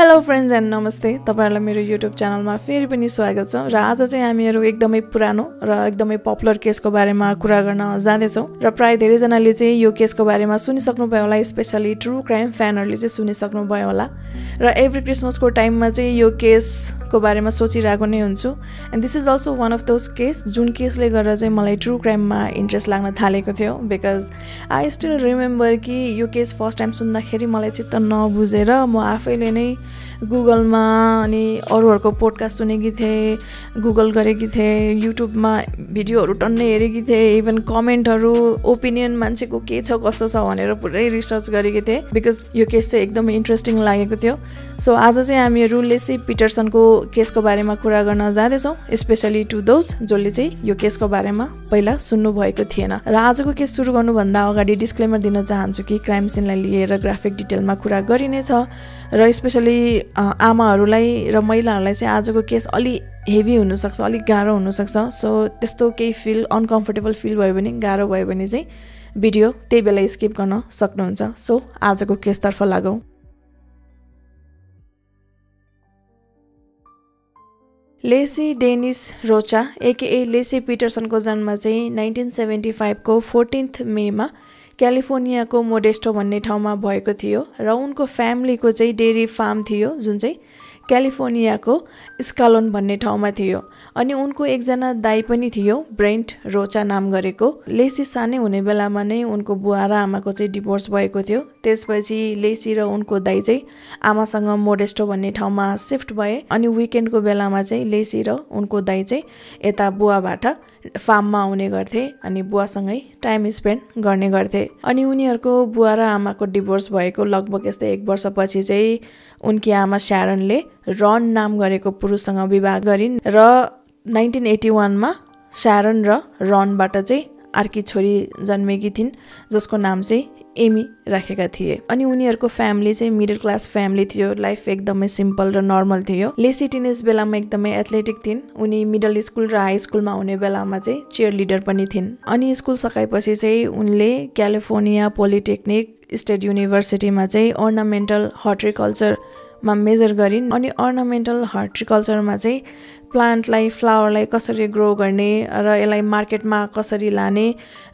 Hello friends and नमस्ते तपाईँहरूलाई मेरो युट्युब च्यानलमा फेरि पनि स्वागत छ र आज चाहिँ हामीहरू एकदमै पुरानो र एकदमै पपुलर केसको बारेमा कुरा गर्न जाँदैछौँ र प्रायः धेरैजनाले चाहिँ यो केसको बारेमा सुनिसक्नुभयो होला स्पेसली ट्रु क्राइम फ्यानहरूले चाहिँ सुनिसक्नुभयो होला। र एभ्री क्रिसमसको टाइममा चाहिँ यो केसको बारेमा सोचिरहेको नै हुन्छु। And this is also one of those case जुन केसले गर्दा चाहिँ मलाई ट्रु क्राइममा इन्ट्रेस्ट लाग्न थालेको थियो बिकज आई स्टिल रिमेम्बर कि यो केस फर्स्ट टाइम सुन्दाखेरि मलाई चित्त नबुझेर म आफैले नै गुगलमा अनि अरूहरूको पोडकास्ट सुनेकी थिएँ गुगल गरेकी थिएँ युट्युबमा भिडियोहरू टन्नै हेरेकी थिएँ इभन कमेन्टहरू ओपिनियन मान्छेको के छ कस्तो छ भनेर पुरै रिसर्च गरेकी थिएँ बिकज यो केस चाहिँ एकदमै इन्ट्रेस्टिङ लागेको थियो। सो आज चाहिँ हामीहरू लेसी पिटरसनको केसको बारेमा कुरा गर्न जाँदैछौँ स्पेसली टु दोज जसले चाहिँ यो केसको बारेमा पहिला सुन्नुभएको थिएन। र आजको केस सुरु गर्नुभन्दा अगाडि डिस्क्लेमर दिन चाहन्छु कि क्राइम सिनलाई लिएर ग्राफिक डिटेलमा कुरा गरिनेछ। र स्पेसली आमाहरूलाई र महिलाहरूलाई चाहिँ आजको केस अलि हेभी हुनसक्छ अलिक गाह्रो हुनसक्छ। सो त्यस्तो केही फिल अनकम्फर्टेबल फिल भयो भने गाह्रो भयो भने चाहिँ भिडियो त्यही बेला स्किप गर्न सक्नुहुन्छ। सो आजको केसतर्फ लागौँ। Laci Denise Rocha A K A Laci पिटरसनको जन्म चाहिँ नाइन्टिन सेभेन्टी फाइभको फोर्टिन्थ मेमा क्यालिफोर्नियाको मोडेस्टो भन्ने ठाउँमा भएको थियो र उनको फ्यामिलीको चाहिँ डेरी फार्म थियो जुन चाहिँ क्यालिफोर्नियाको स्कालोन भन्ने ठाउँमा थियो। अनि उनको एकजना दाई पनि थियो ब्रेन्ट रोचा नाम गरेको। लेसी सानै हुने बेलामा नै उनको बुवा र आमाको चाहिँ डिभोर्स भएको थियो। त्यसपछि लेसी र उनको दाई चाहिँ आमासँग मोडेस्टो भन्ने ठाउँमा सिफ्ट भए। अनि विकेन्डको बेलामा चाहिँ लेसी र उनको दाई चाहिँ यता बुवाबाट फार्ममा आउने गर्थे अनि बुवासँगै टाइम स्पेन्ड गर्ने गर्थे। अनि उनीहरूको बुवा र आमाको डिभोर्स भएको लगभग यस्तै एक वर्षपछि चाहिँ उनकी आमा स्यारनले रन नाम गरेको पुरुषसँग विवाह गरिन् र नाइन्टिन एट्टी वानमा स्यारन र रनबाट चाहिँ अर्की छोरी जन्मेकी थिइन् जसको नाम चाहिँ एमी राखेका थिए। अनि उनीहरूको फ्यामिली चाहिँ मिडल क्लास फ्यामिली थियो। लाइफ एकदमै सिम्पल र नर्मल थियो। लेसी टिनेज बेलामा एकदमै एथलेटिक थिइन्। उनी मिडल स्कुल र हाई स्कुलमा हुने बेलामा चाहिँ चेयर लिडर पनि थिइन्। अनि स्कुल सकाएपछि चाहिँ उनले क्यालिफोर्निया पोलिटेक्निक स्टेट युनिभर्सिटीमा चाहिँ अर्नामेन्टल हर्टिकल्चरमा मेजर गरिन्। अनि अर्नामेन्टल हर्टिकल्चरमा चाहिँ प्लान्टलाई फ्लावरलाई कसरी ग्रो गर्ने र यसलाई मार्केटमा कसरी लाने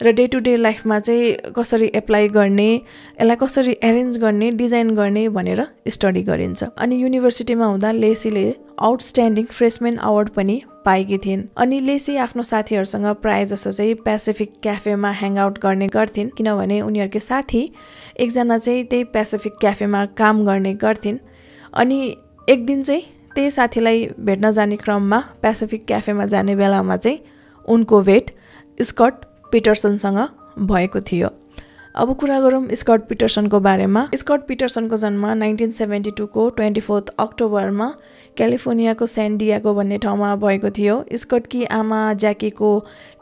र डे टु डे लाइफमा चाहिँ कसरी एप्लाई गर्ने यसलाई कसरी एरेन्ज गर्ने डिजाइन गर्ने भनेर स्टडी गरिन्छ। अनि युनिभर्सिटीमा हुँदा लेसीले आउटस्ट्यान्डिङ फ्रेसमेन अवार्ड पनि पाएकी थिइन्। अनि लेसी आफ्नो साथीहरूसँग प्रायः जस्तो चाहिँ पेसिफिक क्याफेमा ह्याङआउट गर्ने गर्थिन् किनभने उनीहरूकै साथी एकजना चाहिँ त्यही पेसिफिक क्याफेमा काम गर्ने गर्थिन्। अनि एक दिन चाहिँ त्यही साथीलाई भेट्न जाने क्रममा पेसिफिक क्याफेमा जाने बेलामा चाहिँ उनको भेट स्कट पिटरसनसँग भएको थियो। अब कुरा गरौँ स्कट पिटरसनको बारेमा। स्कट पिटरसनको जन्म नाइन्टिन सेभेन्टी टूको ट्वेन्टी फोर्थ अक्टोबरमा क्यालिफोर्नियाको सेन्डियाको भन्ने ठाउँमा भएको थियो। स्कटकी आमा ज्याकीको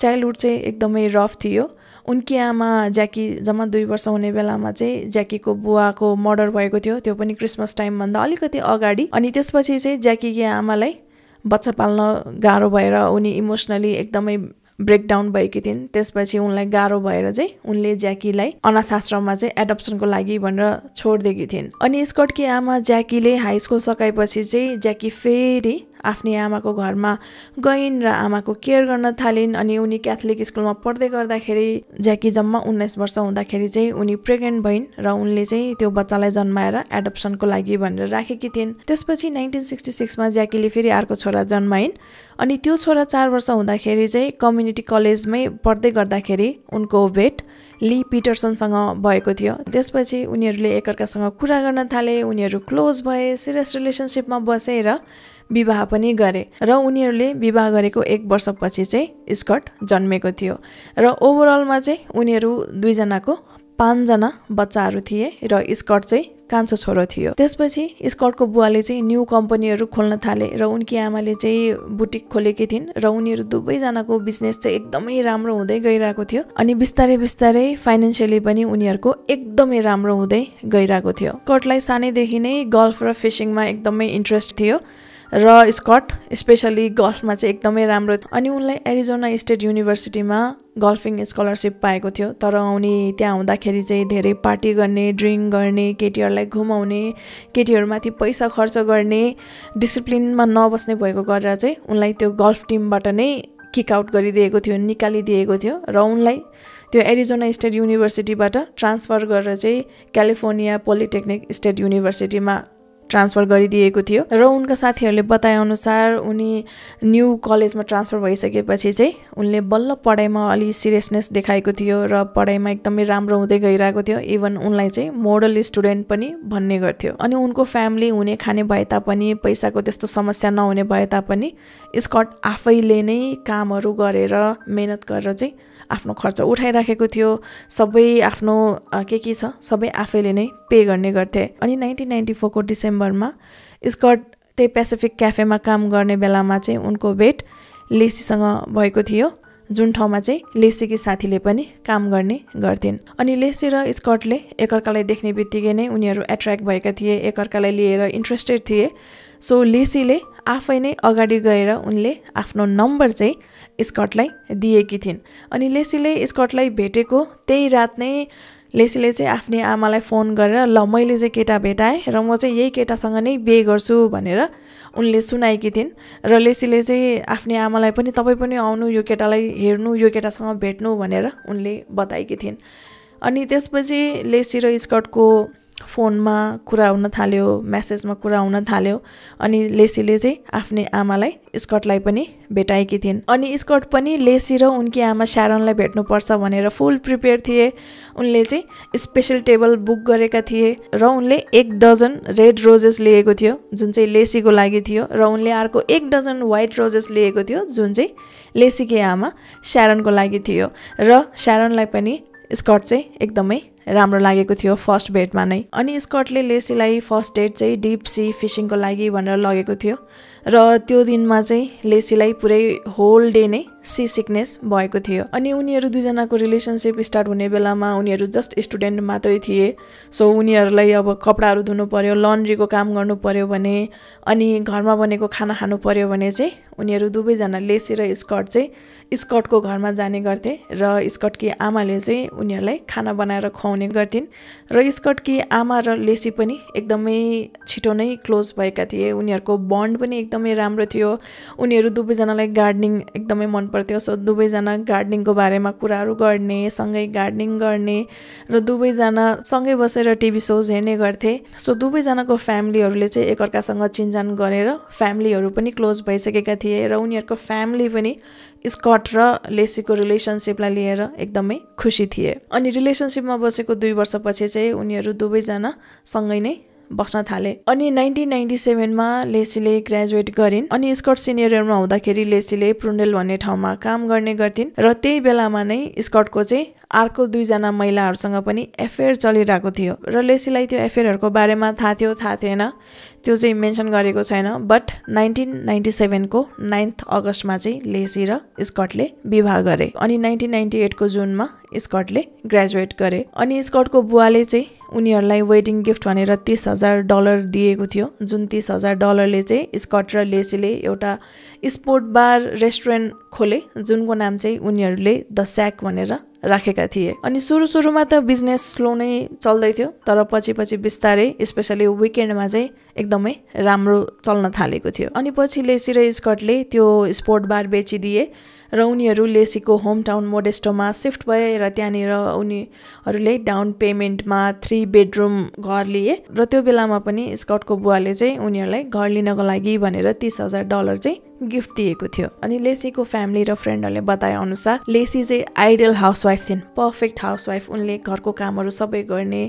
चाइल्डहुड चाहिँ एकदमै रफ थियो। उनकी आमा ज्याकी जम्मा दुई वर्ष हुने बेलामा चाहिँ ज्याकीको बुवाको मर्डर भएको थियो त्यो पनि क्रिसमस टाइमभन्दा अलिकति अगाडि। अनि त्यसपछि चाहिँ ज्याकीकी आमालाई बच्चा पाल्न गाह्रो भएर उनी इमोसनली एकदमै ब्रेकडाउन भएकी थिइन्। त्यसपछि उनलाई गाह्रो भएर चाहिँ उनले ज्याकीलाई अनाथ आश्रममा चाहिँ एडप्सनको लागि भनेर छोडिदिएकी थिइन्। अनि स्कटकी आमा ज्याकीले हाई स्कुल सकाएपछि चाहिँ ज्याकी फेरि आफ्नै आमाको घरमा गइन् र आमाको केयर गर्न थालिन् अनि उनी क्याथोलिक स्कुलमा पढ्दै गर्दाखेरि ज्याकी जम्मा उन्नाइस वर्ष हुँदाखेरि चाहिँ उनी प्रेग्नेन्ट भइन् र उनले चाहिँ त्यो बच्चालाई जन्माएर एडप्सनको लागि भनेर राखेकी थिइन्। त्यसपछि नाइन्टिन सिक्सटी सिक्समा ज्याकीले फेरि अर्को छोरा जन्माइन् अनि त्यो छोरा चार वर्ष हुँदाखेरि चाहिँ कम्युनिटी कलेजमै पढ्दै गर्दाखेरि उनको भेट ली पिटरसनसँग भएको थियो। त्यसपछि उनीहरूले एकअर्कासँग कुरा गर्न थाले उनीहरू क्लोज भए सिरियस रिलेसनसिपमा बसेर विवाह पनि गरे र उनीहरूले विवाह गरेको एक वर्षपछि चाहिँ स्कट जन्मेको थियो र ओभरअलमा चाहिँ उनीहरू दुईजनाको पाँचजना बच्चाहरू थिए र स्कट चाहिँ कान्छो छोरो थियो। त्यसपछि स्कटको बुवाले चाहिँ न्यू कम्पनीहरू खोल्न थाले र उनकी आमाले चाहिँ बुटिक खोलेकी थिइन् र उनीहरू दुवैजनाको बिजनेस चाहिँ एकदमै राम्रो हुँदै गइरहेको थियो अनि बिस्तारै बिस्तारै फाइनेन्सियली पनि उनीहरूको एकदमै राम्रो हुँदै गइरहेको थियो। कटलाई सानैदेखि नै गल्फ र फिसिङमा एकदमै इन्ट्रेस्ट थियो र स्कट स्पेसली गल्फमा चाहिँ एकदमै राम्रो अनि उनलाई एरिजोना स्टेट युनिभर्सिटीमा गल्फिङ स्कलरसिप पाएको थियो। तर उनी त्यहाँ हुँदाखेरि चाहिँ धेरै पार्टी गर्ने ड्रिङ्क गर्ने केटीहरूलाई घुमाउने केटीहरूमाथि पैसा खर्च गर्ने डिसिप्लिनमा नबस्ने भएको गरेर चाहिँ उनलाई त्यो गल्फ टिमबाट नै किक आउट गरिदिएको थियो निकालिदिएको थियो। र उनलाई त्यो एरिजोना स्टेट युनिभर्सिटीबाट ट्रान्सफर गरेर चाहिँ क्यालिफोर्निया पोलिटेक्निक स्टेट युनिभर्सिटीमा ट्रान्सफर गरिदिएको थियो र उनका साथीहरूले बताएअनुसार उनी न्यू कलेजमा ट्रान्सफर भइसकेपछि चाहिँ उनले बल्ल पढाइमा अलि सिरियसनेस देखाएको थियो र पढाइमा एकदमै राम्रो हुँदै गइरहेको थियो। इभन उनलाई चाहिँ मोडल स्टुडेन्ट पनि भन्ने गर्थ्यो। अनि उनको फ्यामिली हुने खाने भए तापनि पैसाको त्यस्तो समस्या नहुने भए तापनि स्कट आफैले नै कामहरू गरेर मेहनत गरेर चाहिँ आफ्नो खर्च उठाइराखेको थियो। सबै आफ्नो के के छ? सबै आफैले नै पे गर्ने गर्थे। अनि नाइन्टिन नाइन्टी फोरको डिसेम्बरमा स्कट त्यही पेसिफिक क्याफेमा काम गर्ने बेलामा चाहिँ उनको भेट लेसीसँग भएको थियो। जुन ठाउँमा चाहिँ लेसीकी साथीले पनि काम गर्ने गर्थिन्। अनि लेसी र स्कटले एकअर्कालाई देख्ने बित्तिकै नै उनीहरू एट्र्याक्ट भएका थिए एकअर्कालाई लिएर इन्ट्रेस्टेड थिए। सो लेसीले आफै नै अगाडि गएर उनले आफ्नो नम्बर चाहिँ स्कटलाई दिएकी थिइन्। अनि लेसीले स्कटलाई भेटेको त्यही रात नै लेसीले चाहिँ आफ्नै आमालाई फोन गरेर ल मैले चाहिँ केटा भेटाएँ र म चाहिँ यही केटासँग नै बिहे गर्छु भनेर उनले सुनाएकी थिइन्। र लेसीले चाहिँ आफ्नै आमालाई पनि तपाईँ पनि आउनु यो केटालाई हेर्नु यो केटासँग भेट्नु भनेर उनले बताएकी थिइन्। अनि त्यसपछि लेसी र स्कटको फोनमा कुरा हुन थाल्यो म्यासेजमा कुरा हुन थाल्यो अनि लेसीले चाहिँ आफ्नै आमालाई स्कटलाई पनि भेटाएकी थिइन्। अनि स्कट पनि लेसी र उनकी आमा स्यारनलाई भेट्नुपर्छ भनेर फुल प्रिपेयर थिए। उनले चाहिँ स्पेसल टेबल बुक गरेका थिए र उनले एक डजन रेड रोजेस लिएको थियो जुन चाहिँ लेसीको लागि थियो र उनले अर्को एक डजन वाइट रोजेस लिएको थियो जुन चाहिँ लेसीकी आमा स्यारनको लागि थियो। र स्यारनलाई पनि स्कट चाहिँ एकदमै राम्रो लागेको थियो फर्स्ट भेटमा नै। अनि स्कटले लेसीलाई फर्स्ट डेट चाहिँ डिप सी फिसिङको लागि भनेर लगेको थियो। र त्यो दिनमा चाहिँ लेसीलाई पुरै होल डे नै सी सिकनेस भएको थियो. अनि उनीहरू दुईजनाको रिलेसनसिप स्टार्ट हुने बेलामा उनीहरू जस्ट स्टुडेन्ट मात्रै थिए. सो उनीहरूलाई अब कपडाहरू धुनु पऱ्यो लन्ड्रीको काम गर्नु पऱ्यो भने अनि घरमा बनेको खाना खानु पऱ्यो भने चाहिँ उनीहरू दुवैजना लेसी र स्कट चाहिँ स्कटको घरमा जाने गर्थे र स्कटकी आमाले चाहिँ उनीहरूलाई खाना बनाएर खुवाउने गर्थिन् र स्कटकी आमा र लेसी पनि एकदमै छिटो नै क्लोज भएका थिए। उनीहरूको बन्ड पनि एकदमै राम्रो थियो। उनीहरू दुवैजनालाई गार्डनिङ एकदमै मन पर्थ्यो सो दुवैजना गार्डनिङको बारेमा कुराहरू गर्ने सँगै गार्डनिङ गर्ने र दुवैजना सँगै बसेर टिभी सोज हेर्ने गर्थे। सो दुवैजनाको फ्यामिलीहरूले चाहिँ एकअर्कासँग चिनजान गरेर फ्यामिलीहरू पनि क्लोज भइसकेका थिए र उनीहरूको फ्यामिली पनि स्कट र लेसीको रिलेसनसिपलाई लिएर एकदमै खुसी थिए। अनि रिलेसनसिपमा बसेको दुई वर्षपछि चाहिँ उनीहरू दुवैजना सँगै नै बस्न थाले। अनि नाइन्टिन नाइन्टी सेभेनमा लेसीले ग्रेजुएट गरिन्। अनि स्कट सिनियर इयरमा हुँदाखेरि लेसीले प्रुन्डेल भन्ने ठाउँमा काम गर्ने गर्थिन् र त्यही बेलामा नै स्कटको चाहिँ अर्को दुईजना महिलाहरूसँग पनि एफेयर चलिरहेको थियो। र लेसीलाई त्यो एफेयरहरूको बारेमा थाहा थियो थाहा थिएन। त्यो चाहिँ मेन्सन गरेको छैन। बट नाइन्टिन नाइन्टी सेभेनको नाइन्थ अगस्तमा चाहिँ लेसी र स्कटले विवाह गरे। अनि नाइन्टिन नाइन्टी एटको जुनमा स्कटले ग्रेजुएट गरे। अनि स्कटको बुवाले चाहिँ उनीहरूलाई वेडिङ गिफ्ट भनेर तिस हजार डलर दिएको थियो। जुन तिस हजार डलरले चाहिँ स्कट र लेसीले एउटा स्पोर्ट बार रेस्टुरेन्ट खोले जुनको नाम चाहिँ उनीहरूले द स्याक भनेर राखेका थिए। अनि सुरु सुरुमा त बिजनेस स्लो नै चल्दै थियो तर पछि पछि बिस्तारै स्पेसली विकेन्डमा चाहिँ एकदमै राम्रो चल्न थालेको थियो। अनि पछि लेसी र स्कटले त्यो स्पोर्ट बार बेचिदिए। र उनीहरू लेसीको होम टाउन मोडेस्टोमा सिफ्ट भए र त्यहाँनिर उनीहरूले डाउन पेमेन्टमा थ्री बेडरुम घर लिए र त्यो बेलामा पनि स्कटको बुवाले चाहिँ उनीहरूलाई घर लिनको लागि भनेर तिस हजार डलर चाहिँ गिफ्ट दिएको थियो। अनि लेसीको फ्यामिली र फ्रेन्डहरूले बताए अनुसार लेसी चाहिँ आइडल हाउसवाइफ थिइन्। पर्फेक्ट हाउसवाइफ उनले घरको कामहरू सबै गर्ने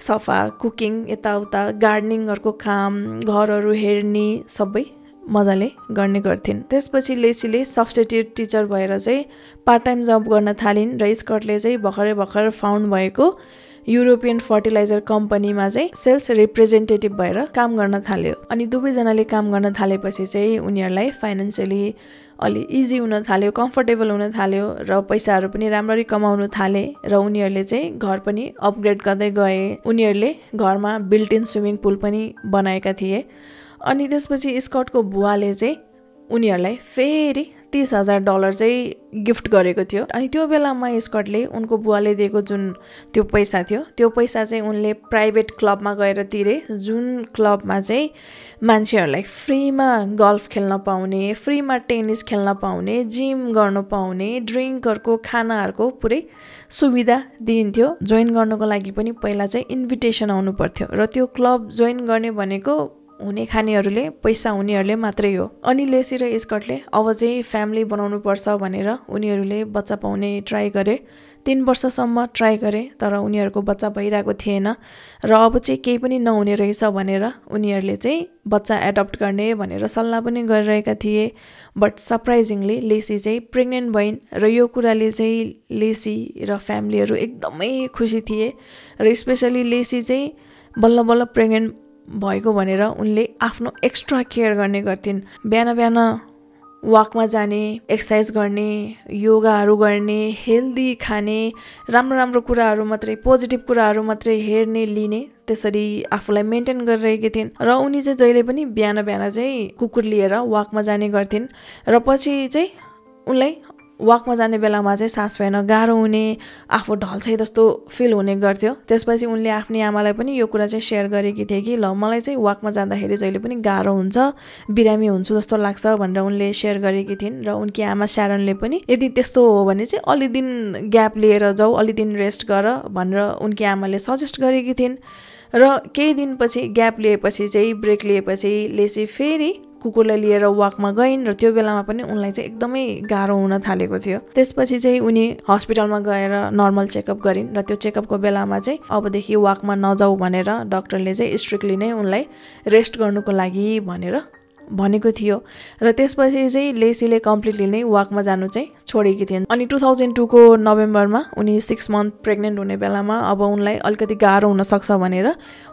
सफा कुकिङ यताउता गार्डनिङहरूको काम घरहरू हेर्ने सबै मजाले गर्ने गर्थिन्। त्यसपछि लेसीले सब्सटिट्युट टिचर भएर चाहिँ पार्ट टाइम जब गर्न थालिन् र स्कटले चाहिँ भर्खरै भर्खर फाउन्ड भएको युरोपियन फर्टिलाइजर कम्पनीमा चाहिँ सेल्स रिप्रेजेन्टेटिभ भएर काम गर्न थाल्यो। अनि दुवैजनाले काम गर्न थालेपछि चाहिँ उनीहरूलाई फाइनेन्सियली अलि इजी हुन थाल्यो कम्फर्टेबल हुन थाल्यो र पैसाहरू पनि राम्ररी कमाउनु थाले र उनीहरूले चाहिँ घर पनि अपग्रेड गर्दै गए। उनीहरूले घरमा बिल्ट इन स्विमिङ पुल पनि बनाएका थिए। अनि त्यसपछि स्कटको बुवाले चाहिँ उनीहरूलाई फेरि तिस हजार डलर चाहिँ गिफ्ट गरेको थियो। अनि त्यो बेलामा स्कटले उनको बुवाले दिएको जुन त्यो पैसा थियो त्यो पैसा चाहिँ उनले प्राइभेट क्लबमा गएर तिरे। जुन क्लबमा चाहिँ मान्छेहरूलाई फ्रीमा गल्फ खेल्न पाउने फ्रीमा टेनिस खेल्न पाउने जिम गर्नु पाउने ड्रिङ्कहरूको खानाहरूको पुरै सुविधा दिइन्थ्यो। जोइन गर्नको लागि पनि पहिला चाहिँ इन्भिटेसन आउनु पर्थ्यो। र त्यो क्लब जोइन गर्ने भनेको हुने खानेहरूले पैसा हुनेहरूले मात्रै हो। अनि लेसी र स्कटले अब चाहिँ फ्यामिली बनाउनु पर्छ भनेर उनीहरूले बच्चा पाउने ट्राई गरे। तिन वर्षसम्म ट्राई गरे तर उनीहरूको बच्चा भइरहेको थिएन र अब चाहिँ केही पनि नहुने रहेछ भनेर उनीहरूले चाहिँ बच्चा एडप्ट गर्ने भनेर सल्लाह पनि गरिरहेका थिए। बट सरप्राइजिङली लेसी चाहिँ प्रेग्नेन्ट भइन् र यो कुराले चाहिँ लेसी र फ्यामिलीहरू एकदमै खुसी थिए। र स्पेसली लेसी चाहिँ बल्ल बल्ल प्रेग्नेन्ट भएको भनेर उनले आफ्नो एक्स्ट्रा केयर गर्ने गर्थिन्। बिहान बिहान वाकमा जाने एक्सर्साइज गर्ने योगाहरू गर्ने हेल्दी खाने राम्रो राम्रो कुराहरू मात्रै पोजिटिभ कुराहरू मात्रै हेर्ने लिने त्यसरी आफूलाई मेन्टेन गरिरहेकी थिइन्। र उनी चाहिँ जहिले पनि बिहान बिहान चाहिँ कुकुर लिएर वाकमा जाने गर्थिन्। र पछि चाहिँ उनलाई वाकमा जाने बेलामा चाहिँ सास फेर्न गाह्रो हुने आफू ढल्छ जस्तो फिल हुने गर्थ्यो। त्यसपछि उनले आफ्नै आमालाई पनि यो कुरा चाहिँ सेयर गरेकी थिए कि ल मलाई चाहिँ वाकमा जाँदाखेरि जहिले पनि गाह्रो हुन्छ बिरामी हुन्छु जस्तो लाग्छ भनेर उनले सेयर गरेकी थिइन्। र उनकी आमा स्यारनले पनि यदि त्यस्तो हो भने चाहिँ अलि दिन ग्याप लिएर जाऊ अलि दिन रेस्ट गर भनेर उनकी आमाले सजेस्ट गरेकी थिइन्। र केही दिनपछि ग्याप लिएपछि चाहिँ ब्रेक लिएपछि लेसी फेरि कुकुरलाई लिएर वाकमा गइन् र त्यो बेलामा पनि उनलाई चाहिँ एकदमै गाह्रो हुन थालेको थियो। त्यसपछि चाहिँ उनी हस्पिटलमा गएर नर्मल चेकअप गरिन् र त्यो चेकअपको बेलामा चाहिँ अबदेखि वाकमा नजाऊ भनेर डक्टरले चाहिँ स्ट्रिक्टली नै उनलाई रेस्ट गर्नुको लागि भनेर भनेको थियो। र त्यसपछि चाहिँ लेसीले कम्प्लिटली नै वाकमा जानु चाहिँ छोडेकी थिइन्। अनि टु थाउजन्ड टूको नोभेम्बरमा उनी सिक्स मन्थ प्रेग्नेन्ट हुने बेलामा अब उनलाई अलिकति गाह्रो हुनसक्छ भनेर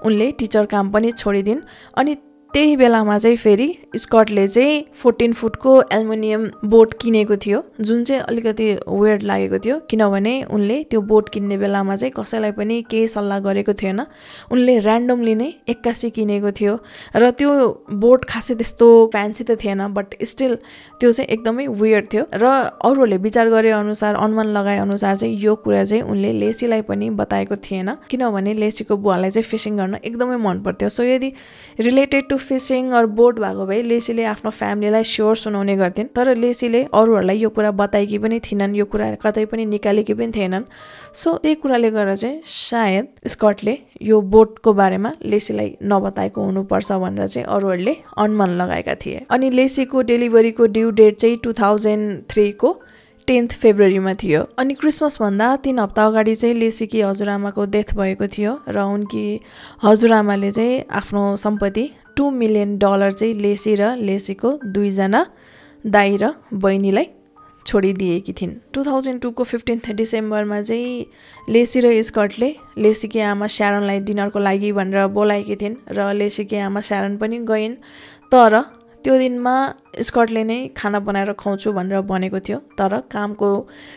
उनले टिचर काम पनि छोडिदिन्। अनि त्यही बेलामा चाहिँ फेरि स्कटले चाहिँ फोर्टिन फुटको एल्मुनियम बोट किनेको थियो जुन चाहिँ अलिकति वेयर्ड लागेको थियो किनभने उनले त्यो बोट किन्ने बेलामा चाहिँ कसैलाई पनि केही सल्लाह गरेको थिएन। उनले ऱ्यान्डमली नै एक्कासी किनेको थियो र त्यो बोट खासै त्यस्तो फ्यान्सी त थिएन बट स्टिल त्यो चाहिँ एकदमै वेयर्ड थियो र अरूहरूले विचार गरे अनुसार अनुमान लगाए अनुसार चाहिँ यो कुरा चाहिँ उनले लेसीलाई पनि बताएको थिएन। किनभने लेसीको बुवालाई चाहिँ फिसिङ गर्न एकदमै मन पर्थ्यो सो यदि रिलेटेड टु फिसिङ अरू बोट भएको भए लेसीले आफ्नो फ्यामिलीलाई स्योर सुनाउने गर्थेन्। तर लेसीले अरूहरूलाई यो कुरा बताएकी पनि थिएनन् यो कुरा कतै पनि निकालेकी पनि थिएनन्। सो त्यही कुराले गर्दा चाहिँ सायद स्कटले यो बोटको बारेमा लेसीलाई नबताएको हुनुपर्छ भनेर चाहिँ अरूहरूले अनुमान लगाएका थिए। अनि लेसीको डेलिभरीको ड्यु डेट चाहिँ टु थाउजन्ड थ्रीको टेन्थ फेब्रुअरीमा थियो। अनि क्रिसमसभन्दा तिन हप्ता अगाडि चाहिँ लेसीकी हजुरआमाको डेथ भएको थियो र उनकी हजुरआमाले चाहिँ आफ्नो सम्पत्ति टु मिलियन डलर चाहिँ लेसी र लेसीको दुईजना दाई र बहिनीलाई छोडिदिएकी थिइन्। टु थाउजन्ड टूको फिफ्टिन्थ डिसेम्बरमा चाहिँ लेसी र स्कटले लेसीकी आमा स्यारनलाई डिनरको लागि भनेर बोलाएकी थिइन् र लेसीकी आमा स्यारन पनि गइन्। तर त्यो दिनमा स्कटले नै खाना बनाएर खुवाउँछु भनेर भनेको थियो। तर कामको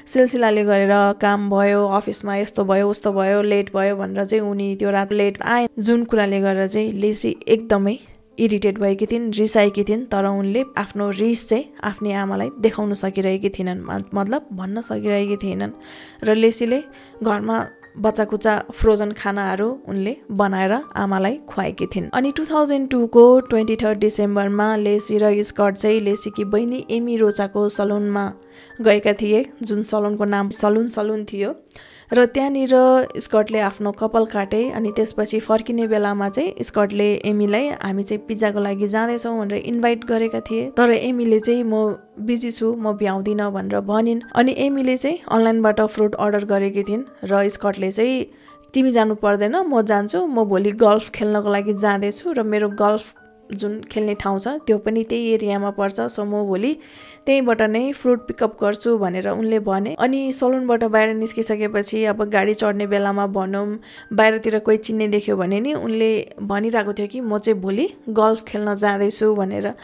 सिलसिलाले गरेर काम भयो अफिसमा यस्तो भयो उस्तो भयो लेट भयो भनेर चाहिँ उनी त्यो रात लेट आए। जुन कुराले गरेर चाहिँ लेसी एकदमै इरिटेट भएकी थिइन् रिसाएकी थिइन् तर उनले आफ्नो रिस चाहिँ आफ्नै आमालाई देखाउन सकिरहेकी थिएनन् मतलब भन्न सकिरहेकी थिएनन्। र लेसीले घरमा बच्चा कुच्चा फ्रोजन खानाहरू उनले बनाएर आमालाई खुवाएकी थिइन्। अनि टु थाउजन्ड टूको ट्वेन्टी थर्ड डिसेम्बरमा लेसी र स्कट चाहिँ लेसीकी बहिनी एमी रोचाको सलुनमा गएका थिए जुन सलुनको नाम सलुन सलुन थियो। र त्यहाँनिर स्कटले आफ्नो कपाल काटे अनि त्यसपछि फर्किने बेलामा चाहिँ स्कटले एमीलाई हामी चाहिँ पिज्जाको लागि जाँदैछौँ भनेर इन्भाइट गरेका थिए। तर एमीले चाहिँ म बिजी छु म भ्याउँदिनँ भनेर भनिन्। अनि एमीले चाहिँ अनलाइनबाट फ्रुट अर्डर गरेकी थिइन् र स्कटले चाहिँ तिमी जानु पर्दैन म जान्छु म भोलि गल्फ खेल्नको लागि जाँदैछु र मेरो गल्फ जुन खेल्ने ठाउँ छ त्यो पनि त्यही एरियामा पर्छ। सो म भोलि त्यहीँबाट नै फ्रुट पिकअप गर्छु भनेर उनले भने। अनि सलुनबाट बाहिर निस्किसकेपछि अब गाडी चढ्ने बेलामा भनौँ बाहिरतिर कोही चिन्ने देख्यो भने नि उनले भनिरहेको थियो कि म चाहिँ भोलि गल्फ खेल्न जाँदैछु भनेर।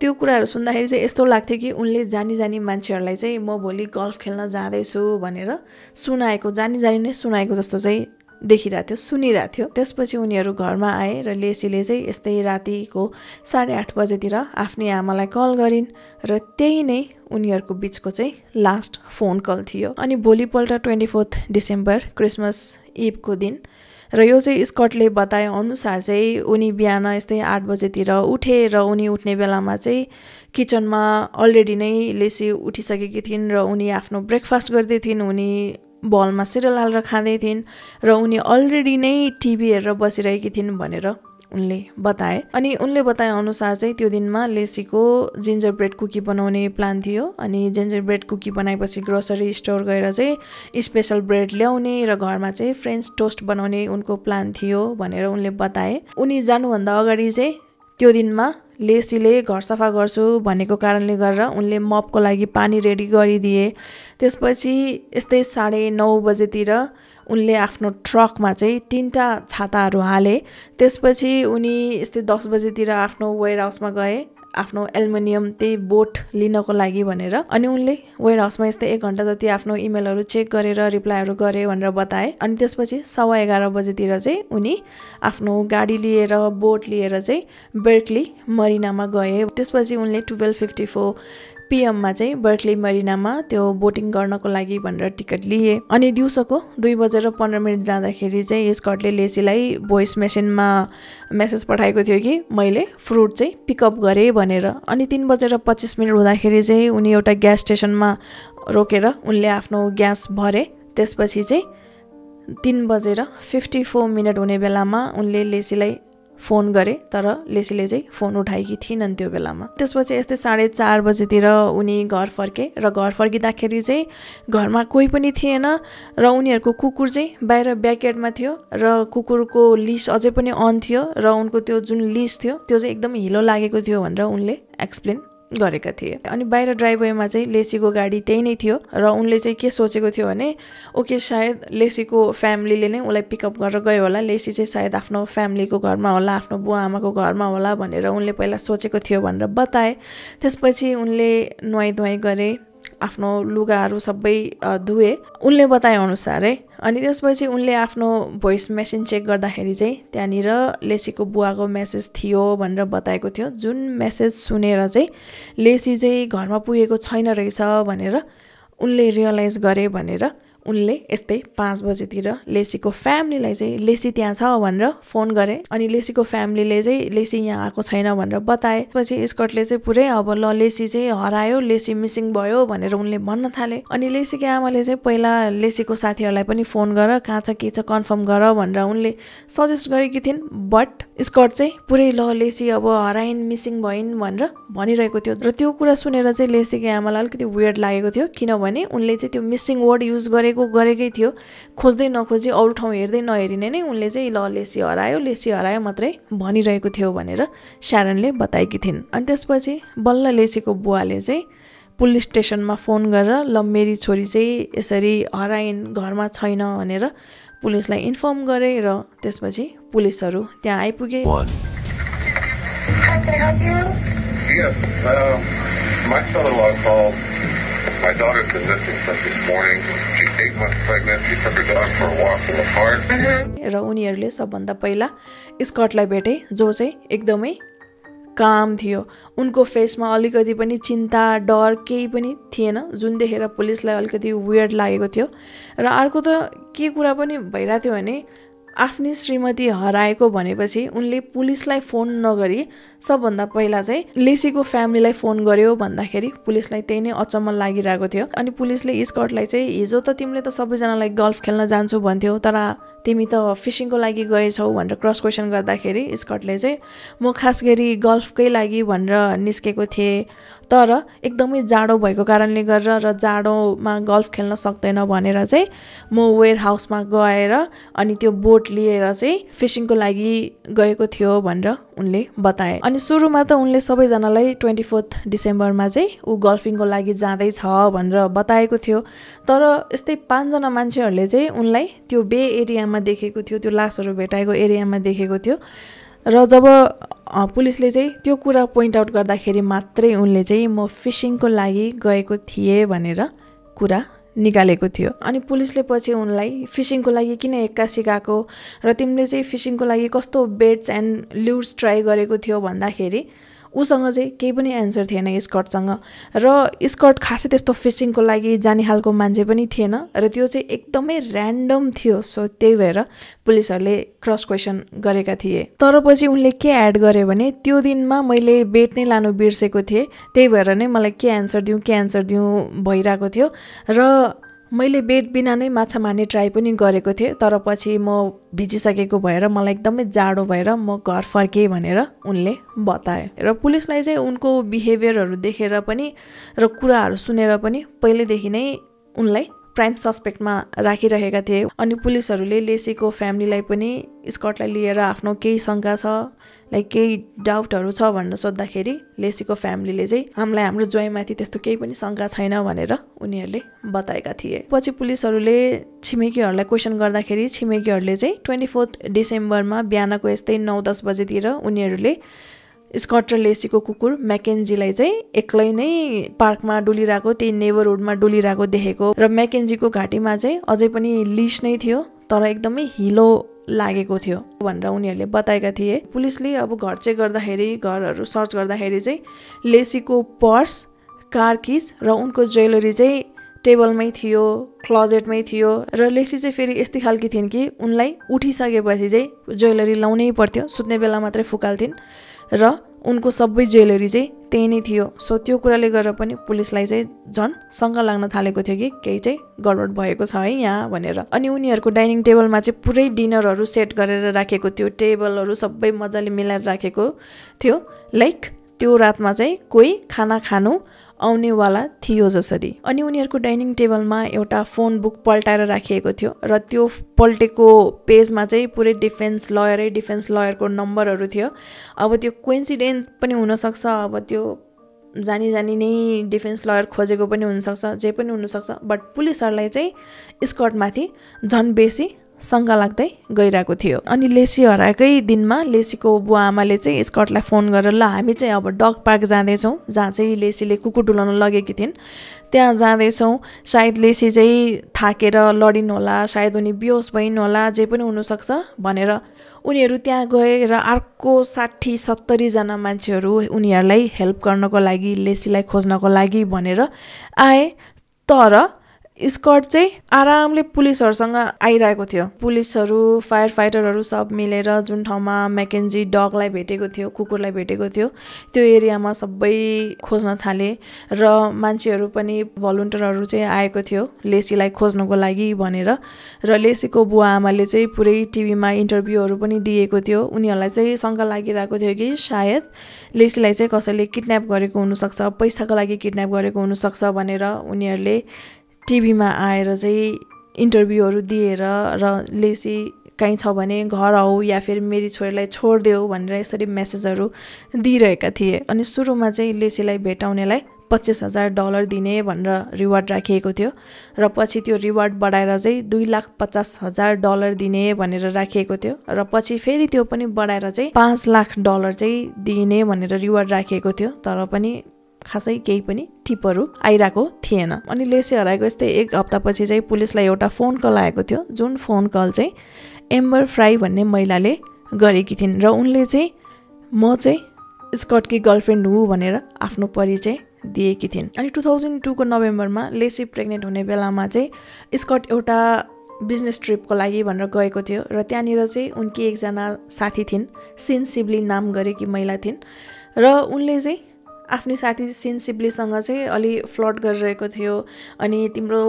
त्यो कुराहरू सुन्दाखेरि चाहिँ यस्तो लाग्थ्यो कि उनले जानी जानी मान्छेहरूलाई चाहिँ म भोलि गल्फ खेल्न जाँदैछु भनेर सुनाएको जानी जानी नै सुनाएको जस्तो चाहिँ देखिरहेको थियो सुनिरहेको थियो। त्यसपछि उनीहरू घरमा आए र लेसीले चाहिँ यस्तै रातिको साढे आठ बजेतिर आफ्नै आमालाई कल गरिन् र त्यही नै उनीहरूको बिचको चाहिँ लास्ट फोन कल थियो। अनि भोलिपल्ट ट्वेन्टी फोर्थ डिसेम्बर क्रिसमस इभको दिन र यो चाहिँ स्कटले बताए अनुसार चाहिँ उनी बिहान यस्तै आठ बजेतिर उठे र उनी उठ्ने बेलामा चाहिँ किचनमा अलरेडी नै लेसी उठिसकेकी थिइन् र उनी आफ्नो ब्रेकफास्ट गर्दै थिइन्। उनी बलमा सिरियल हालेर खाँदै थिइन् र उनी अलरेडी नै टिभी हेरेर बसिरहेकी थिइन् भनेर उनले बताए। अनि उनले बताए अनुसार चाहिँ त्यो दिनमा लेसीको जिन्जर ब्रेड कुकी बनाउने प्लान थियो अनि जिन्जर ब्रेड कुकी बनाएपछि ग्रोसरी स्टोर गएर चाहिँ स्पेसल ब्रेड ल्याउने र घरमा चाहिँ फ्रेन्च टोस्ट बनाउने उनको प्लान थियो भनेर उनले बताए। उनी जानुभन्दा अगाडि चाहिँ त्यो दिनमा लेसीले घर सफा गर्छु भनेको कारणले गरेर उनले मपको लागि पानी रेडी गरिदिए। त्यसपछि यस्तै साढे नौ बजेतिर उनले आफ्नो ट्रकमा चाहिँ तिनवटा छाताहरू हाले। त्यसपछि उनी यस्तै दस बजीतिर आफ्नो वेयर हाउसमा गए। आफ्नो एल्युमिनियम त्यही बोट लिनको लागि भनेर। अनि उनले वेयर हाउसमा यस्तै एक घन्टा जति आफ्नो इमेलहरू चेक गरेर रिप्लाईहरू गरे भनेर बताए। अनि त्यसपछि सवा एघार बजीतिर चाहिँ उनी आफ्नो गाडी लिएर बोट लिएर चाहिँ बेर्कली मरिनामा गए। त्यसपछि उनले टुवेल्भ फिफ्टी फोर पिएममा चाहिँ बर्कली मरिनामा त्यो बोटिङ गर्नको लागि भनेर टिकट लिए। अनि दिउँसोको दुई बजेर पन्ध्र मिनट जाँदाखेरि चाहिँ स्कटले लेसीलाई भोइस मेसिनमा मेसेज पठाएको थियो कि मैले फ्रुट चाहिँ पिकअप गरेँ भनेर। अनि तिन बजेर पच्चिस मिनट हुँदाखेरि चाहिँ उनी एउटा ग्यास स्टेसनमा रोकेर उनले आफ्नो ग्यास भरे। त्यसपछि चाहिँ तिन बजेर फिफ्टी फोर मिनट हुने बेलामा उनले लेसीलाई फोन गरे तर लेसीले चाहिँ फोन उठाएकी थिइनन् त्यो बेलामा। त्यसपछि यस्तै साढे चार बजीतिर उनी घर फर्के र घर फर्किँदाखेरि चाहिँ घरमा कोही पनि थिएन र उनीहरूको कुकुर चाहिँ बाहिर ब्याकयार्डमा थियो र कुकुरको लिस अझै पनि अन थियो र उनको त्यो जुन लिस थियो त्यो चाहिँ एकदम हिलो लागेको थियो भनेर उनले एक्सप्लेन गरेका थिए। अनि बाहिर ड्राइभवेमा चाहिँ लेसीको गाडी त्यही नै थियो र उनले चाहिँ के सोचेको थियो भने ओके सायद लेसीको फ्यामिलीले नै उसलाई पिकअप गरेर गयो होला। लेसी चाहिँ सायद आफ्नो फ्यामिलीको घरमा होला आफ्नो बुवा आमाको घरमा होला भनेर उनले पहिला सोचेको थियो भनेर बताए। त्यसपछि उनले नुहाइ धुवाइ गरे। आफ्नो लुगाहरू सबै धुए। उनले बताए अनुसार है अनि त्यसपछि उनले आफ्नो भोइस मेसिन चेक गर्दाखेरि चाहिँ त्यहाँनिर लेसीको बुवाको मेसेज थियो भनेर बताएको थियो। जुन मेसेज सुनेर चाहिँ लेसी चाहिँ घरमा पुगेको छैन रहेछ भनेर उनले रियलाइज गरे भनेर उनले यस्तै पाँच बजीतिर लेसीको फ्यामिलीलाई चाहिँ लेसी त्यहाँ छ भनेर फोन गरे। अनि लेसीको फ्यामिलीले चाहिँ लेसी यहाँ आएको छैन भनेर बताए। पछि स्कटले चाहिँ पुरै अब ल लेसी चाहिँ हरायो लेसी मिसिङ भयो भनेर उनले भन्न थाले। अनि लेसीको आमाले चाहिँ पहिला लेसीको साथीहरूलाई पनि फोन गर कहाँ छ के छ कन्फर्म गर भनेर उनले सजेस्ट गरेकी थिइन्। बट स्कट चाहिँ पुरै ल लेसी अब हराइन् मिसिङ भइन् भनेर भनिरहेको थियो। र त्यो कुरा सुनेर चाहिँ लेसीको आमालाई अलिकति वेयर्ड लागेको थियो। किनभने उनले चाहिँ त्यो मिसिङ वर्ड युज गरे गरेको गरेकै थियो। खोज्दै नखोजी अरू ठाउँ हेर्दै नहेरिने नै उनले चाहिँ ल लेसी हरायो लेसी हरायो मात्रै भनिरहेको थियो भनेर स्यारनले बताएकी थिइन्। अनि त्यसपछि बल्ल लेसीको बुवाले चाहिँ पुलिस स्टेसनमा फोन गरेर ल मेरी छोरी चाहिँ यसरी हराइन् घरमा छैन भनेर पुलिसलाई इन्फर्म गरे र त्यसपछि पुलिसहरू त्यहाँ आइपुगे। Yes, uh, my son-in-law called. My daughter's been missing since this morning. She's eight months pregnant. She took her dog for a walk in the park. र उनीहरूले सबभन्दा पहिला स्कटलाई भेटे जो चाहिँ एकदमै काम थियो उनको फेसमा अलिकति पनि चिन्ता डर केही पनि थिएन जुन देखेर पुलिसलाई अलिकति वेयर्ड लागेको थियो र अर्को त के कुरा पनि भइरहेको थियो भने आफ्नै श्रीमती हराएको भनेपछि उनले पुलिसलाई फोन नगरी सबभन्दा पहिला चाहिँ लेसीको फ्यामिलीलाई फोन गर्यो भन्दाखेरि पुलिसलाई त्यही नै अचम्म लागिरहेको थियो। अनि पुलिसले स्कटलाई चाहिँ हिजो त तिमीले त सबैजनालाई गल्फ खेल्न जान्छु भन्थ्यौ तर तिमी त फिसिङको लागि गएछौ भनेर क्रस क्वेसन गर्दाखेरि स्कटले चाहिँ म खास गरी गल्फकै लागि भनेर निस्केको थिएँ तर एकदमै जाडो भएको कारणले गरेर र जाडोमा गल्फ खेल्न सक्दैन भनेर चाहिँ म वेयर हाउसमा गएर अनि त्यो बोट लिएर चाहिँ फिसिङको लागि गएको थियो भनेर उनले बताए। अनि सुरुमा त उनले सबैजनालाई ट्वेन्टी फोर्थ डिसेम्बरमा चाहिँ ऊ गल्फिङको लागि जाँदैछ भनेर बताएको थियो। तर यस्तै पाँचजना मान्छेहरूले चाहिँ उनलाई त्यो बे एरियामा देखेको थियो त्यो लासहरू भेटाएको एरियामा देखेको थियो। र जब पुलिसले चाहिँ त्यो कुरा पोइन्ट आउट गर्दाखेरि मात्रै उनले चाहिँ म फिसिङको लागि गएको थिएँ भनेर कुरा निकालेको थियो। अनि पुलिसले पछि उनलाई फिसिङको लागि किन एक्कासी गएको र तिमीले चाहिँ फिसिङको लागि कस्तो बेड्स एन्ड ल्युड्स ट्राई गरेको थियो भन्दाखेरि उसँग चाहिँ केही पनि एन्सर थिएन स्कर्टसँग र स्कर्ट खासै त्यस्तो फिसिङको लागि जाने खालको मान्छे पनि थिएन र त्यो चाहिँ एकदमै ऱ्यान्डम थियो। सो त्यही भएर पुलिसहरूले क्रस क्वेसन गरेका थिए। तर पछि उनले के एड गरे भने त्यो दिनमा मैले बेट नै लानु बिर्सेको थिएँ। त्यही भएर नै मलाई के एन्सर दिउँ के एन्सर दिउँ भइरहेको थियो। र मैले बेड बिना नै माछा मार्ने ट्राई पनि गरेको थिएँ तर पछि म भिजिसकेको भएर मलाई एकदमै जाडो भएर म घर फर्केँ भनेर उनले बताए। र पुलिसलाई चाहिँ उनको बिहेभियरहरू देखेर पनि र कुराहरू सुनेर पनि पहिल्यैदेखि नै उनलाई प्राइम सस्पेक्टमा राखिरहेका थिए। अनि पुलिसहरूले लेसीको फ्यामिलीलाई पनि स्कटलाई लिएर आफ्नो केही शङ्का छ लाइक केही डाउटहरू छ भनेर सोद्धाखेरि लेसीको फ्यामिलीले चाहिँ हामीलाई हाम्रो ज्वाइँमाथि त्यस्तो केही पनि शङ्का छैन भनेर उनीहरूले बताएका थिए। पछि पुलिसहरूले छिमेकीहरूलाई क्वेसन गर्दाखेरि छिमेकीहरूले चाहिँ ट्वेन्टी फोर्थ डिसेम्बरमा बिहानको यस्तै नौ दस बजेतिर उनीहरूले स्कट लेसीको कुकुर म्याकेन्जीलाई चाहिँ एक्लै नै पार्कमा डुलिरहेको त्यही नेबरहुडमा डुलिरहेको देखेको र म्याकेन्जीको घाँटीमा चाहिँ अझै पनि लिस नै थियो तर एकदमै हिलो लागेको थियो भनेर उनीहरूले बताएका थिए। पुलिसले अब घर चेक गर्दाखेरि घरहरू सर्च गर्दाखेरि चाहिँ लेसीको पर्स कार किस र उनको ज्वेलरी चाहिँ टेबलमै थियो क्लोजेटमै थियो र लेसी चाहिँ फेरि यस्तै खालकी थिइन् कि उनलाई उठिसकेपछि चाहिँ ज्वेलरी लाउनै पर्थ्यो सुत्ने बेला मात्रै फुकाल्थिन्। र उनको सबै ज्वेलरी चाहिँ त्यही नै थियो। सो त्यो कुराले गर्दा पनि पुलिसलाई चाहिँ झन् शङ्का लाग्न थालेको थियो कि केही चाहिँ गडबड भएको छ है यहाँ भनेर। अनि उनीहरूको डाइनिङ टेबलमा चाहिँ पुरै डिनरहरू सेट गरेर राखेको थियो। टेबलहरू सबै मजाले मिलाएर राखेको थियो। लाइक त्यो रातमा चाहिँ कोही खाना खानु आउनेवाला थियो जसरी। अनि उनीहरूको डाइनिङ टेबलमा एउटा फोन बुक पल्टाएर राखिएको थियो र त्यो पल्टेको पेजमा चाहिँ पुरै डिफेन्स लयरै डिफेन्स लयरको नम्बरहरू थियो। अब त्यो कोइन्सिडेन्ट पनि हुनसक्छ अब त्यो जानी जानी नै डिफेन्स लयर खोजेको पनि हुनसक्छ जे पनि हुनसक्छ बट पुलिसहरूलाई चाहिँ स्कटमाथि झन् बेसी शङ्का लाग्दै गइरहेको थियो। अनि लेसी हराएकै दिनमा लेसीको बुवा आमाले चाहिँ स्कटलाई फोन गरेर ल हामी चाहिँ अब डग पार्क जाँदैछौँ जहाँ चाहिँ लेसीले कुकुर डुलाउन लगेकी थिइन्। त्यहाँ जाँदैछौँ। सायद लेसी चाहिँ थाकेर लडिन् होला सायद उनी बिहोस भइन् होला जे पनि हुनसक्छ भनेर उनीहरू त्यहाँ गएर अर्को साठी सत्तरीजना मान्छेहरू उनीहरूलाई हेल्प गर्नको लागि लेसीलाई खोज्नको लागि भनेर आए। तर स्कट चाहिँ आरामले पुलिसहरूसँग आइरहेको थियो। पुलिसहरू फायर फाइटरहरू सब मिलेर जुन ठाउँमा म्याकेन्जी डगलाई भेटेको थियो कुकुरलाई भेटेको थियो त्यो एरियामा सबै खोज्न थाले र मान्छेहरू पनि भलुन्टियरहरू चाहिँ आएको थियो लेसीलाई खोज्नको लागि भनेर र लेसीको बुवा आमाले चाहिँ पुरै टिभीमा इन्टरभ्यूहरू पनि दिएको थियो। उनीहरूलाई चाहिँ शङ्का लागिरहेको थियो कि सायद लेसीलाई चाहिँ कसैले किडन्याप गरेको हुनसक्छ पैसाको लागि किडन्याप गरेको हुनसक्छ भनेर उनीहरूले टिभीमा आएर चाहिँ इन्टरभ्यूहरू दिएर र लेसी कहीँ छ भने घर आऊ या फेरि मेरी छोरीलाई छोडिदेऊ भनेर यसरी मेसेजहरू दिइरहेका थिए। अनि सुरुमा चाहिँ लेसीलाई भेटाउनेलाई पच्चिस हजार डलर दिने भनेर रिवार्ड राखिएको थियो र पछि त्यो रिवार्ड बढाएर चाहिँ दुई लाख पचास हजार डलर दिने भनेर राखिएको थियो र पछि फेरि त्यो पनि बढाएर चाहिँ पाँच लाख डलर चाहिँ दिने भनेर रिवार्ड राखिएको थियो। तर पनि खासै केही पनि टिपहरू आइरहेको थिएन। अनि लेसे हराएको यस्तै एक हप्तापछि चाहिँ पुलिसलाई एउटा फोन कल आएको थियो जुन फोन कल चाहिँ एम्बर फ्राई भन्ने महिलाले गरेकी थिइन् र उनले चाहिँ म चाहिँ स्कटकी गर्लफ्रेन्ड हुँ भनेर आफ्नो परिचय दिएकी थिइन्। अनि टु थाउजन्ड टूको नोभेम्बरमा लेसी प्रेग्नेन्ट हुने बेलामा चाहिँ स्कट एउटा बिजनेस ट्रिपको लागि भनेर गएको थियो र त्यहाँनिर चाहिँ उनकी एकजना साथी थिइन् सिन सिब्ली नाम गरेकी महिला थिइन्। र उनले चाहिँ आफ्नै साथी सेन्सिब्लीसँग चाहिँ अलि फ्लट गरिरहेको थियो अनि तिम्रो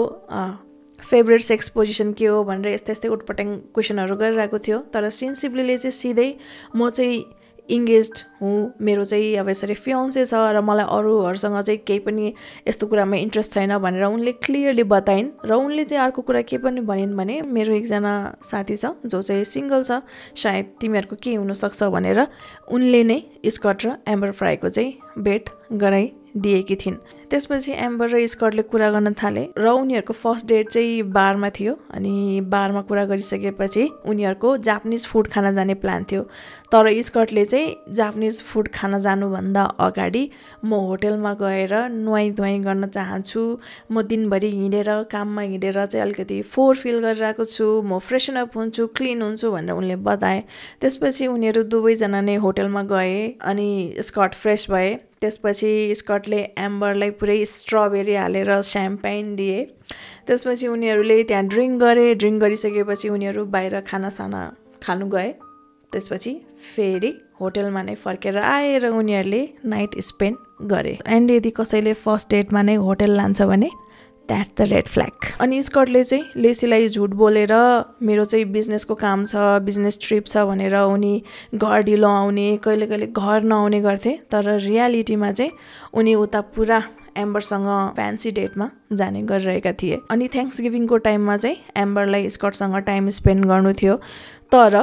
फेभरेट सेक्स पोजिसन के हो भनेर यस्तै यस्तै उटपट्याङ क्वेसनहरू गरिरहेको थियो। तर सेन्सिब्लीले चाहिँ सिधै म चाहिँ इङ्गेज हुँ मेरो चाहिँ अब यसरी फियोन्से छ र मलाई अरूहरूसँग चाहिँ केही पनि यस्तो कुरामा इन्ट्रेस्ट छैन भनेर उनले क्लियरली बताइन् र उनले चाहिँ अर्को कुरा के पनि भनिन् भने मेरो एकजना साथी छ जो चाहिँ सिङ्गल छ सायद तिमीहरूको के हुनसक्छ भनेर उनले नै स्कट र एम्बर फ्राईको चाहिँ भेट गराइदिएकी थिइन्। त्यसपछि एम्बर र स्कटले कुरा गर्न थाले र उनीहरूको फर्स्ट डेट चाहिँ बारमा थियो अनि बारमा कुरा गरिसकेपछि उनीहरूको जापानिज फुड खान जाने प्लान थियो। तर स्कटले चाहिँ जापानिज फुड खान जानुभन्दा अगाडि म होटेलमा गएर नुहाइ धुवाइ गर्न चाहन्छु। म दिनभरि हिँडेर काममा हिँडेर चाहिँ अलिकति फोहोर फिल गरिरहेको छु। म फ्रेसन अप हुन्छु क्लिन हुन्छु भनेर उनले बताए। त्यसपछि उनीहरू दुवैजना नै होटेलमा गए अनि स्कट फ्रेस भए। त्यसपछि स्कटले एम्बरलाई पुरै स्ट्रबेरी हालेर स्याम्पाइन दिए। त्यसपछि उनीहरूले त्यहाँ ड्रिङ्क गरे। ड्रिङ्क गरिसकेपछि उनीहरू बाहिर खानासाना खानु गए। त्यसपछि फेरि होटेलमा नै फर्केर आएर उनीहरूले नाइट स्पेन्ड गरे। एन्ड यदि कसैले फर्स्ट डेटमा नै होटेल लान्छ भने द्याट्स द रेड फ्ल्याग अनि स्कटले चाहिँ लेसीलाई झुट बोलेर मेरो चाहिँ बिजनेसको काम छ बिजनेस ट्रिप छ भनेर उनी घर ढिलो आउने कहिले कहिले घर नआउने गर्थे। तर रियालिटीमा चाहिँ उनी उता पुरा एम्बरसँग फ्यान्सी डेटमा जाने गरिरहेका थिए। अनि थ्याङ्क्स गिभिङको टाइममा चाहिँ एम्बरलाई स्कटसँग टाइम स्पेन्ड गर्नु थियो। तर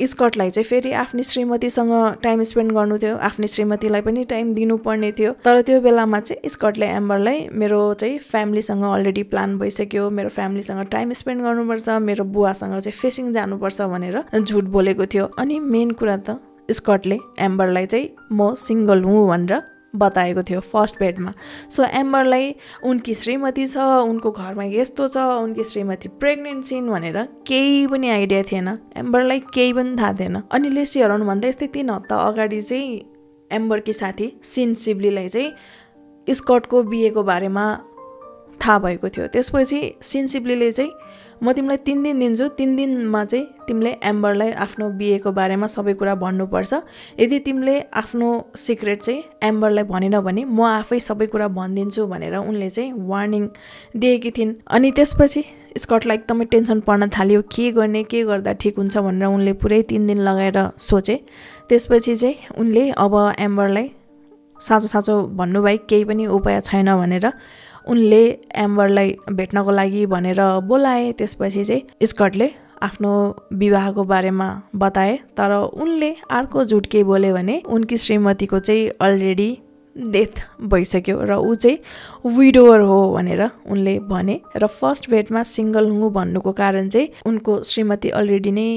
स्कटलाई चाहिँ फेरि आफ्नो श्रीमतीसँग टाइम स्पेन्ड गर्नु थियो आफ्नो श्रीमतीलाई पनि टाइम दिनुपर्ने थियो। तर त्यो बेलामा चाहिँ स्कटले एम्बरलाई मेरो चाहिँ फ्यामिलीसँग अलरेडी प्लान भइसक्यो मेरो फ्यामिलीसँग टाइम स्पेन्ड गर्नुपर्छ मेरो बुवासँग चाहिँ फेसिङ जानुपर्छ भनेर झुट बोलेको थियो। अनि मेन कुरा त स्कटले एम्बरलाई चाहिँ म सिङ्गल हुँ भनेर बताएको थियो फर्स्ट बेडमा। सो एम्बरलाई उनकी श्रीमती छ उनको घरमा यस्तो छ उनकी श्रीमती प्रेग्नेन्ट छिन् भनेर केही पनि आइडिया थिएन। एम्बरलाई केही पनि थाहा थिएन। अनि लेसी हराउनुभन्दा यस्तै तिन हप्ता अगाडि चाहिँ एम्बरकी साथी सिन सिब्लीलाई चाहिँ स्कटको बिहेको बारेमा थाहा भएको थियो। त्यसपछि सिन सिब्लीले चाहिँ म तिमीलाई तिन दिन दिन्छु। तिन दिनमा चाहिँ तिमीले एम्बरलाई आफ्नो बिहेको बारेमा सबै कुरा भन्नुपर्छ। यदि तिमीले आफ्नो सिक्रेट चाहिँ एम्बरलाई भनेन भने म आफै सबै कुरा भनिदिन्छु भनेर उनले चाहिँ वार्निङ दिएकी थिइन्। अनि त्यसपछि स्कटलाई एकदमै टेन्सन पर्न थाल्यो के गर्ने के गर्दा ठिक हुन्छ भनेर उनले पुरै तिन दिन लगाएर सोचे। त्यसपछि चाहिँ उनले अब एम्बरलाई साँचो साँचो भन्नुभयो केही पनि उपाय छैन भनेर उनले एम्बरलाई भेट्नको लागि भनेर बोलाए त्यसपछि चाहिँ स्कटले आफ्नो विवाहको बारेमा बताए। तर उनले अर्को झुट के बोल्यो भने उनकी श्रीमतीको चाहिँ अलरेडी डेथ भइसक्यो र ऊ चाहिँ विडोवर हो भनेर उनले भने। र फर्स्ट भेटमा सिङ्गल हुँ भन्नुको कारण चाहिँ उनको श्रीमती अलरेडी नै